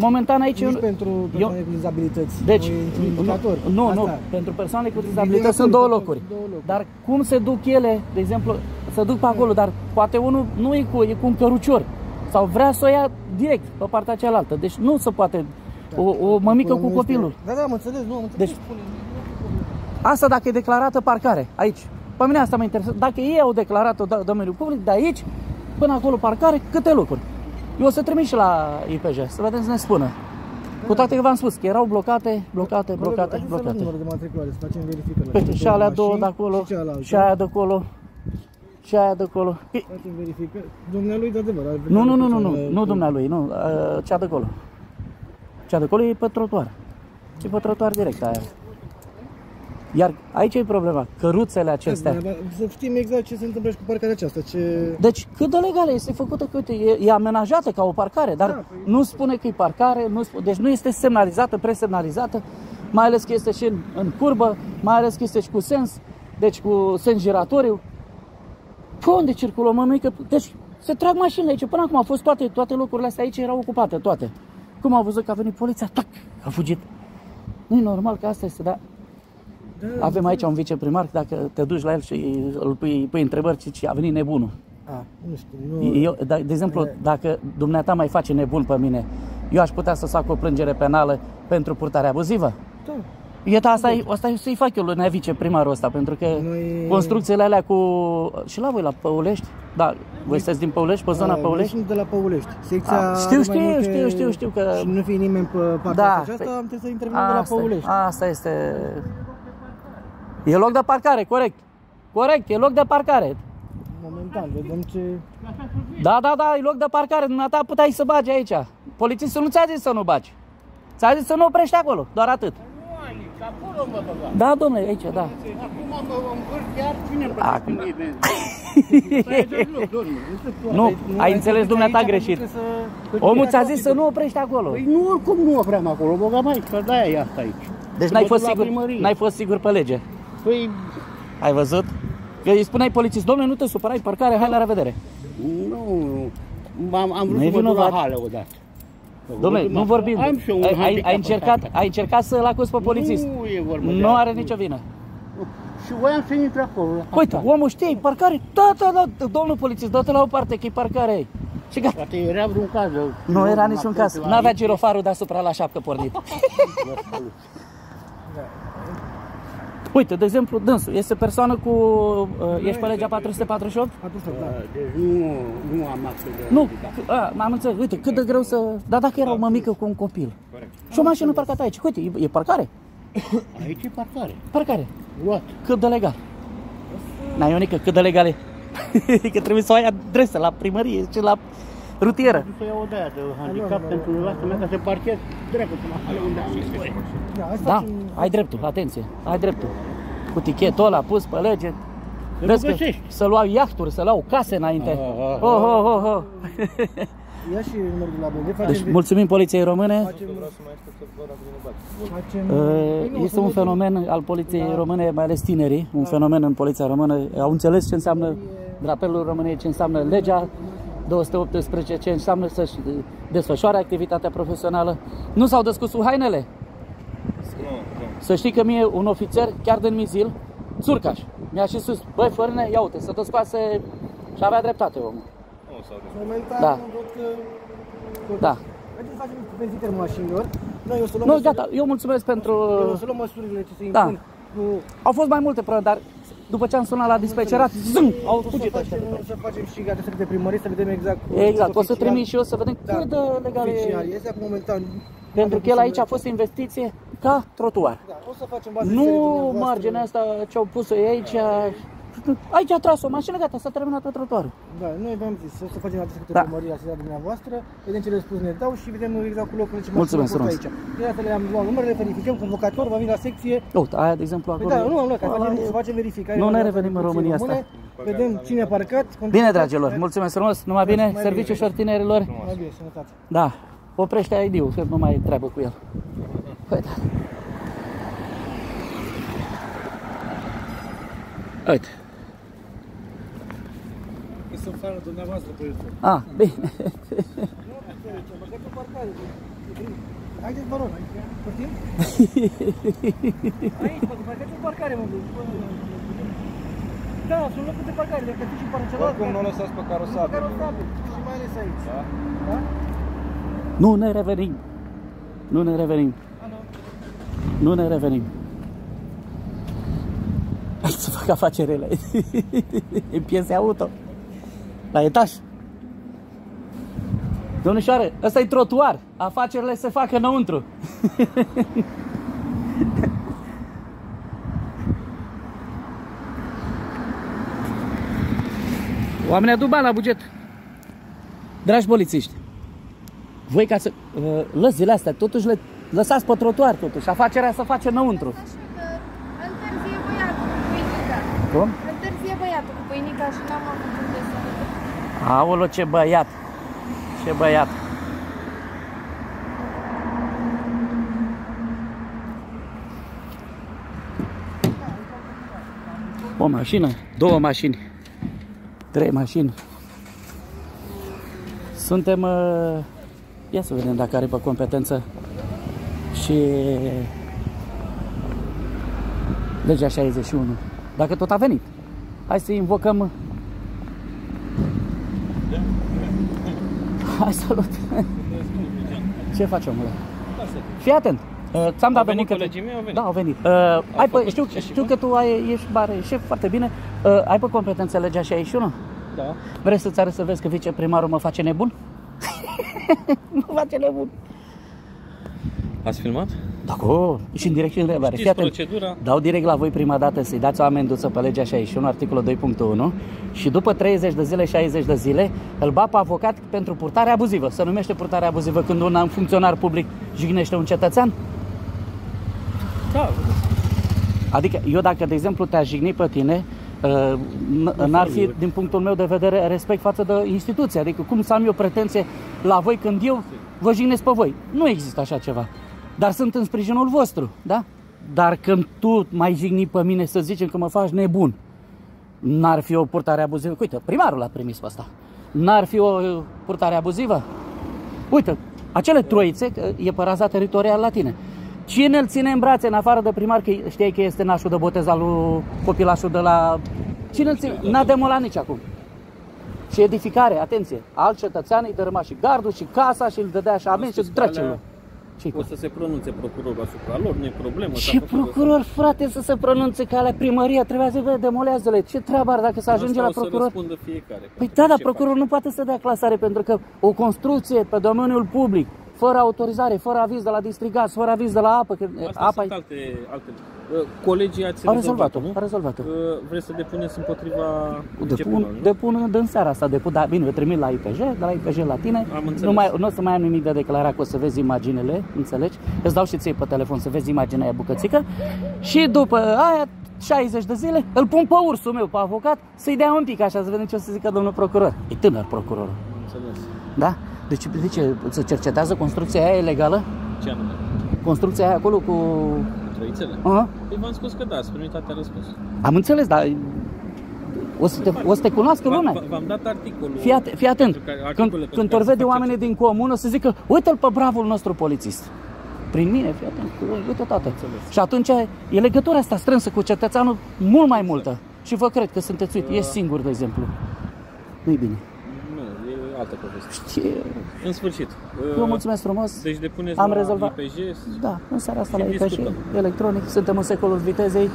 Momentan aici... Nici eu- pentru persoane cu dizabilități. Deci, nu e niciun indicator. nu, nu, Asta. pentru persoane cu Indicator, dizabilități sunt două două locuri. locuri. Dar cum se duc ele, de exemplu, se duc pe acolo, dar poate unul nu e cu, e cu un cărucior sau vrea să o ia direct pe partea cealaltă. Deci nu se poate o, o mămică cu Nu este- copilul. Da, da, am înțeles, nu, am înțeles. Deci- Asta dacă e declarată parcare, aici. Pe mine asta mă interesează. Dacă ei au declarat-o do- domeniul public, de aici până acolo parcare, câte locuri? Eu o să trimit și la IPJ, să vedem să ne spună. Cu toate că v-am spus că erau blocate, blocate, blocate, Haideți să luăm blocate. numărul de matriculare, să facem verificări. Uite, și alea două de mașini acolo, Și cealaltă. și aia de acolo, și aia de acolo. Păi, Facem verificări. Dumnealui, de adevăr. are Nu, nu, nu, nu, persoană- nu, nu dumnealui, nu, uh, cea de acolo. Cea de acolo e pe trotuar. E pe trotuar direct aia. Iar aici e problema, căruțele acestea. Da, Să știm exact ce se întâmplă și cu parcarea aceasta. Ce... Deci cât de legală este făcută, că uite, e, e amenajată ca o parcare, dar Da, păi- nu spune că e parcare, nu spune, deci nu este semnalizată, presemnalizată, mai ales că este și în, în curbă, mai ales că este și cu sens, deci cu sens giratoriu. Pe unde circulă mămică? Deci se trag mașinile aici, până acum au fost toate, toate locurile astea aici erau ocupate, toate. Cum au văzut că a venit poliția, tac, a fugit. Nu e normal că asta este, dar Da, avem aici un viceprimar, dacă te duci la el și îl pui, pui întrebări, zici, a venit nebunul. A, nu știu, nu... Eu, da, de exemplu, dacă dumneata mai face nebun pe mine, eu aș putea să fac o plângere penală pentru purtare abuzivă? Da. E, da, asta, e, asta e să-i fac eu lui viceprimarul ăsta, pentru că Noi- construcțiile alea cu... Și la voi, la Păulești? Da, voi sunteți din Păulești, pe zona A, noi Păulești? sunt de la Păulești. Secția A, știu, are știu, mai multe- știu, știu, știu că- Și nu fie nimeni pe partea Da, aceasta, pe- am trebuit să intervenim de la Asta, Păulești. asta este... E loc de parcare, corect. Corect, e loc de parcare. Momentan, vedem ce... Da, da, da, e loc de parcare. Dumneata puteai să bagi aici. Polițistul nu ți-a zis să nu bagi. Ți-a zis să nu oprești acolo, doar atât. Acolo mă băga. Da, domnule, aici, da. Acum mă învârt chiar cine îmi Acum. plătește mie benzina? Nu, ai înțeles dumneata greșit. Omul ți-a zis să nu oprești acolo. Păi nu, oricum nu opream acolo, băga mai, că de-aia e asta aici. Deci Să n-ai mă fost duc la sigur, primărie. n-ai fost sigur pe lege. Păi, Ai văzut? Că îi spuneai polițist, domnule, nu te supărai, parcare, hai la revedere. nu, am, am vrut Nu e să mă duc la vinovat. hale odată. Domnule, Ultima nu vorbim. Am și eu un Ai, ai, handicap ai, încercat, ăsta. ai încercat să-l acuzi pe polițist. Nu e vorba de Nu asta. are nicio vină. Și voiam să intru acolo. la Uite, asta. omul știe, e parcare. Da, da, da, domnul polițist, dă-te la o parte, că e parcare aici. Și gata. Poate era vreun caz. Nu era niciun caz. N-avea girofarul deasupra la șapcă pornit. Uite, de exemplu, dânsul este persoană cu... Uh, ești pe legea 448? Atunci, da. Deci nu, nu am actul de Nu, handicap. a, m-am înțeles. Uite, cât de greu să... Dar dacă era o mămică cu un copil și o mașină parcată aici, uite, e, e parcare. Aici e parcare. Parcare. Luat. Cât de legal? N-ai Ionica, cât de legal e? că trebuie să o ai adresă la primărie și la rutieră. Să iau o de aia de handicap pentru nevastă mea ca să parchez dreaptă până acolo unde am nevoie. Da, hai să Da, facem... ai dreptul, atenție, ai dreptul. Cu tichetul ăla pus pe lege. Să Vezi nu că găsești. să luau iahturi, să luau case înainte. Ah, ah, Oh, oh, oh, oh. Ia și numărul de la BD, facem... Deci mulțumim Poliției Române. facem... facem Uh, Este un fenomen al Poliției Române, mai ales tinerii, un fenomen în Poliția Română. Au înțeles ce înseamnă drapelul României, ce înseamnă legea 218, ce înseamnă să-și desfășoare activitatea profesională. Nu s-au descusul hainele? Să știi că mie un ofițer, chiar din Mizil, Țurcaș, mi-a și spus, băi Florine, ia uite, să te scoase și avea dreptate omul. Momentan, Da. văd că... Da. Haideți să facem verificări mașinilor. Noi o să luăm Nu, măsurile- gata, eu mulțumesc pentru... Noi o să luăm măsurile ce se Da. impun. Cu... Au fost mai multe probleme, dar după ce am sunat la dispecerat, zâm, au O să fugit ăștia. facem, o să facem și adresele de primărie să vedem exact... Exact, o să oficial. trimit și eu să vedem cât de legal Oficial. e. Este acum momentan... Pentru că el aici a fost investiție ca trotuar. Da, o să facem bază Nu marginea asta ce au pus-o ei aici. Aici a tras o mașină, gata, s-a terminat pe trotuarul. Da, noi v-am zis, o să facem adresa către Da. primăria să dumneavoastră, vedem ce răspuns ne dau și vedem exact cu locul ce Mulțumesc mașini au frumos. fost aici. De asta le-am luat numerele, verificăm, convocator, va veni la secție. Uite, aia de exemplu Păi acolo. da, nu am luat, ca să Ăla facem, e- să facem verificare. Nu ne la revenim în Poliției România asta. Române, Vedem cine a parcat. Bine, dragilor, mulțumesc frumos, numai bine, Mai serviciu bine. și tinerilor. Mai bine, sănătate. Da, oprește ID-ul, că nu mai e treabă cu el. Păi da. Uite. Sunt fanul dumneavoastră pe YouTube. Ah, bine. Haideți, vă rog, poftim? Aici, mă, parcați în parcare, mă. Da, sunt locuri de parcare, dacă tu și parcă celălalt. Oricum nu o lăsați pe carosabil. Carosabil. Și mai ales aici. Da? Da? Nu ne revenim. Nu ne revenim. Nu ne revenim. Hai să fac afacerele. în piese auto. La etaj. Domnișoare, ăsta e trotuar. Afacerile se fac înăuntru. Oamenii aduc bani la buget. Dragi polițiști, voi ca să uh, lăzile astea, totuși le lăsați pe trotuar, totuși. Afacerea să face înăuntru. Întârzie băiatul cu pâinica. Cum? Întârzie băiatul cu pâinica și n-am avut unde să Aolo, ce băiat! Ce băiat! O mașină, două mașini, trei mașini. Suntem... uh, Ia să vedem dacă are pe competență și legea 61. Dacă tot a venit. Hai să invocăm Hai, salut! Ce faci, omule? Fii atent! Uh, ți-am dat de venit muncă. colegii mei, au venit. Da, au venit. Uh, ai pe, făcut știu, ce știu că tu ai, ești bare șef foarte bine. Uh, ai pe competență legea 61? Da. Vrei să-ți arăt să vezi că viceprimarul mă face nebun? mă face nebun. Ați filmat? Da, cu, și în direct și în rebare. Știți Fii atent. procedura? Dau direct la voi prima dată să-i dați o amenduță pe legea 61, articolul 2.1 și după 30 de zile, 60 de zile, îl bat pe avocat pentru purtare abuzivă. Se numește purtare abuzivă când un funcționar public jignește un cetățean? Da. Adică eu dacă, de exemplu, te-aș jigni pe tine, uh, n- n-ar fi, din punctul meu de vedere, respect față de instituție. Adică cum să am eu pretenție la voi când eu vă jignesc pe voi? Nu există așa ceva. Dar sunt în sprijinul vostru, da? Dar când tu mai jigni pe mine să zicem că mă faci nebun, n-ar fi o purtare abuzivă? Uite, primarul a primis pe asta. N-ar fi o purtare abuzivă? Uite, acele troițe, că e pe raza teritorială la tine. Cine îl ține în brațe în afară de primar, că știai că este nașul de botez al lui copilașul de la... Cine îl ține? N-a demolat nici acum. Și edificare, atenție, alt cetățean îi dărâma și gardul și casa și îl dădea și amenzi și drăce alea- ce O să se pronunțe procurorul asupra lor, nu e problemă. s-a Ce făcut procuror, frate, să se pronunțe ca la primăria? Trebuia să vă demolează-le. Ce treabă are dacă se ajunge Asta la o să procuror? răspundă fiecare. Păi da, dar procurorul nu poate să dea clasare pentru că o construcție pe domeniul public, fără autorizare, fără aviz de la distrigați, fără aviz de la apă, că Asta apa sunt alte, alte... Uh, Colegii ați A rezolvat-o, rezolvat-o, nu? a rezolvat-o. Uh, Vreți să depuneți împotriva Depun, viceprimarului, nu? depun în seara asta, depun, dar bine, eu trimit la IPJ, de la IPJ la tine, Am înțeles. nu, mai, nu o să mai am nimic de declarat, că o să vezi imaginele, înțelegi? Îți dau și ție pe telefon să vezi imaginea aia bucățică și după aia 60 de zile îl pun pe ursul meu, pe avocat, să-i dea un pic așa, să vedem ce o să zică domnul procuror. E tânăr procurorul, Înțeles. da? Deci, de ce, se cercetează construcția aia ilegală? Ce anume? Construcția aia acolo cu... Troițele? Aha. Păi v-am spus că da, ați primit atâtea răspunsuri. Am înțeles, dar o să te, o să te cunoască lumea. V- V-am dat articolul. Fii, at- fii atent, pentru care- când, articolele pentru când care ori se vede face oamenii din comun, o să zică, uite-l pe bravul nostru polițist. Prin mine, fii atent, uite tată. Și atunci e legătura asta strânsă cu cetățeanul mult mai multă. Și vă cred că sunteți, uite, e singur, de exemplu. Nu-i bine. Nu, e altă poveste. Știe. În sfârșit. Vă uh, mulțumesc frumos. Deci depuneți Am la rezolvat. IPJ. Da, în seara asta Și la IPJ, discutăm. electronic, suntem în secolul vitezei,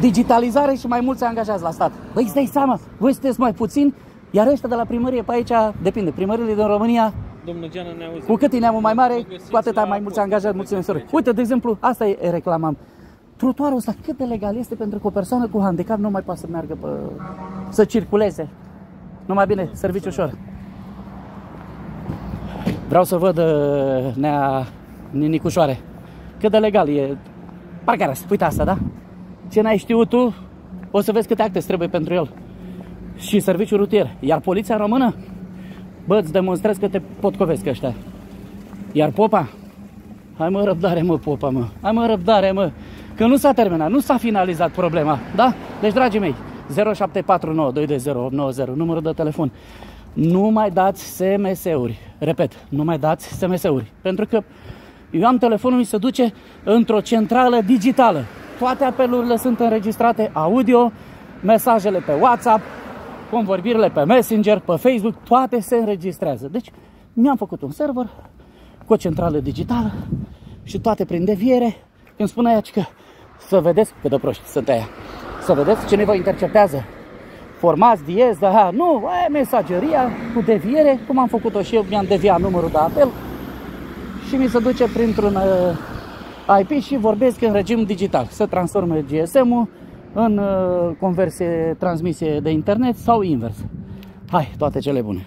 digitalizare și mai mulți angajați la stat. Băi, îți dai seama, voi sunteți mai puțini, iar ăștia de la primărie pe aici, depinde, primările din România, Domnul Geană ne auzi. cu cât e neamul mai mare, Vă găsiți cu atât la ai mai mulți post, angajați, vă mulțumesc. găsiți sorry. Uite, de exemplu, asta e reclamam. Trotuarul ăsta cât de legal este pentru că o persoană cu handicap nu mai poate să meargă pe... să circuleze. Numai bine, serviciu ușor. Vreau să văd uh, nea Ninicușoare. Cât de legal e parcarea asta. Uite asta, da? Ce n-ai știut tu, o să vezi câte acte îți trebuie pentru el. Și serviciul rutier. Iar poliția română, bă, îți demonstrez că te potcovesc ăștia. Iar popa, hai mă răbdare mă popa mă, hai mă răbdare mă, că nu s-a terminat, nu s-a finalizat problema, da? Deci dragii mei, 0749 220 numărul de telefon. Nu mai dați SMS-uri. Repet, nu mai dați SMS-uri. Pentru că eu am telefonul, mi se duce într-o centrală digitală. Toate apelurile sunt înregistrate audio, mesajele pe WhatsApp, convorbirile pe Messenger, pe Facebook, toate se înregistrează. Deci mi-am făcut un server cu o centrală digitală și toate prin deviere. Îmi spune aia că să vedeți cât de proști sunt aia. Să vedeți cine vă interceptează. Formați, diez, da, nu, aia e mesageria cu deviere, cum am făcut-o și eu, mi-am deviat numărul de apel și mi se duce printr-un uh, IP și vorbesc în regim digital, să transforme GSM-ul în uh, conversie, transmisie de internet sau invers. Hai, toate cele bune!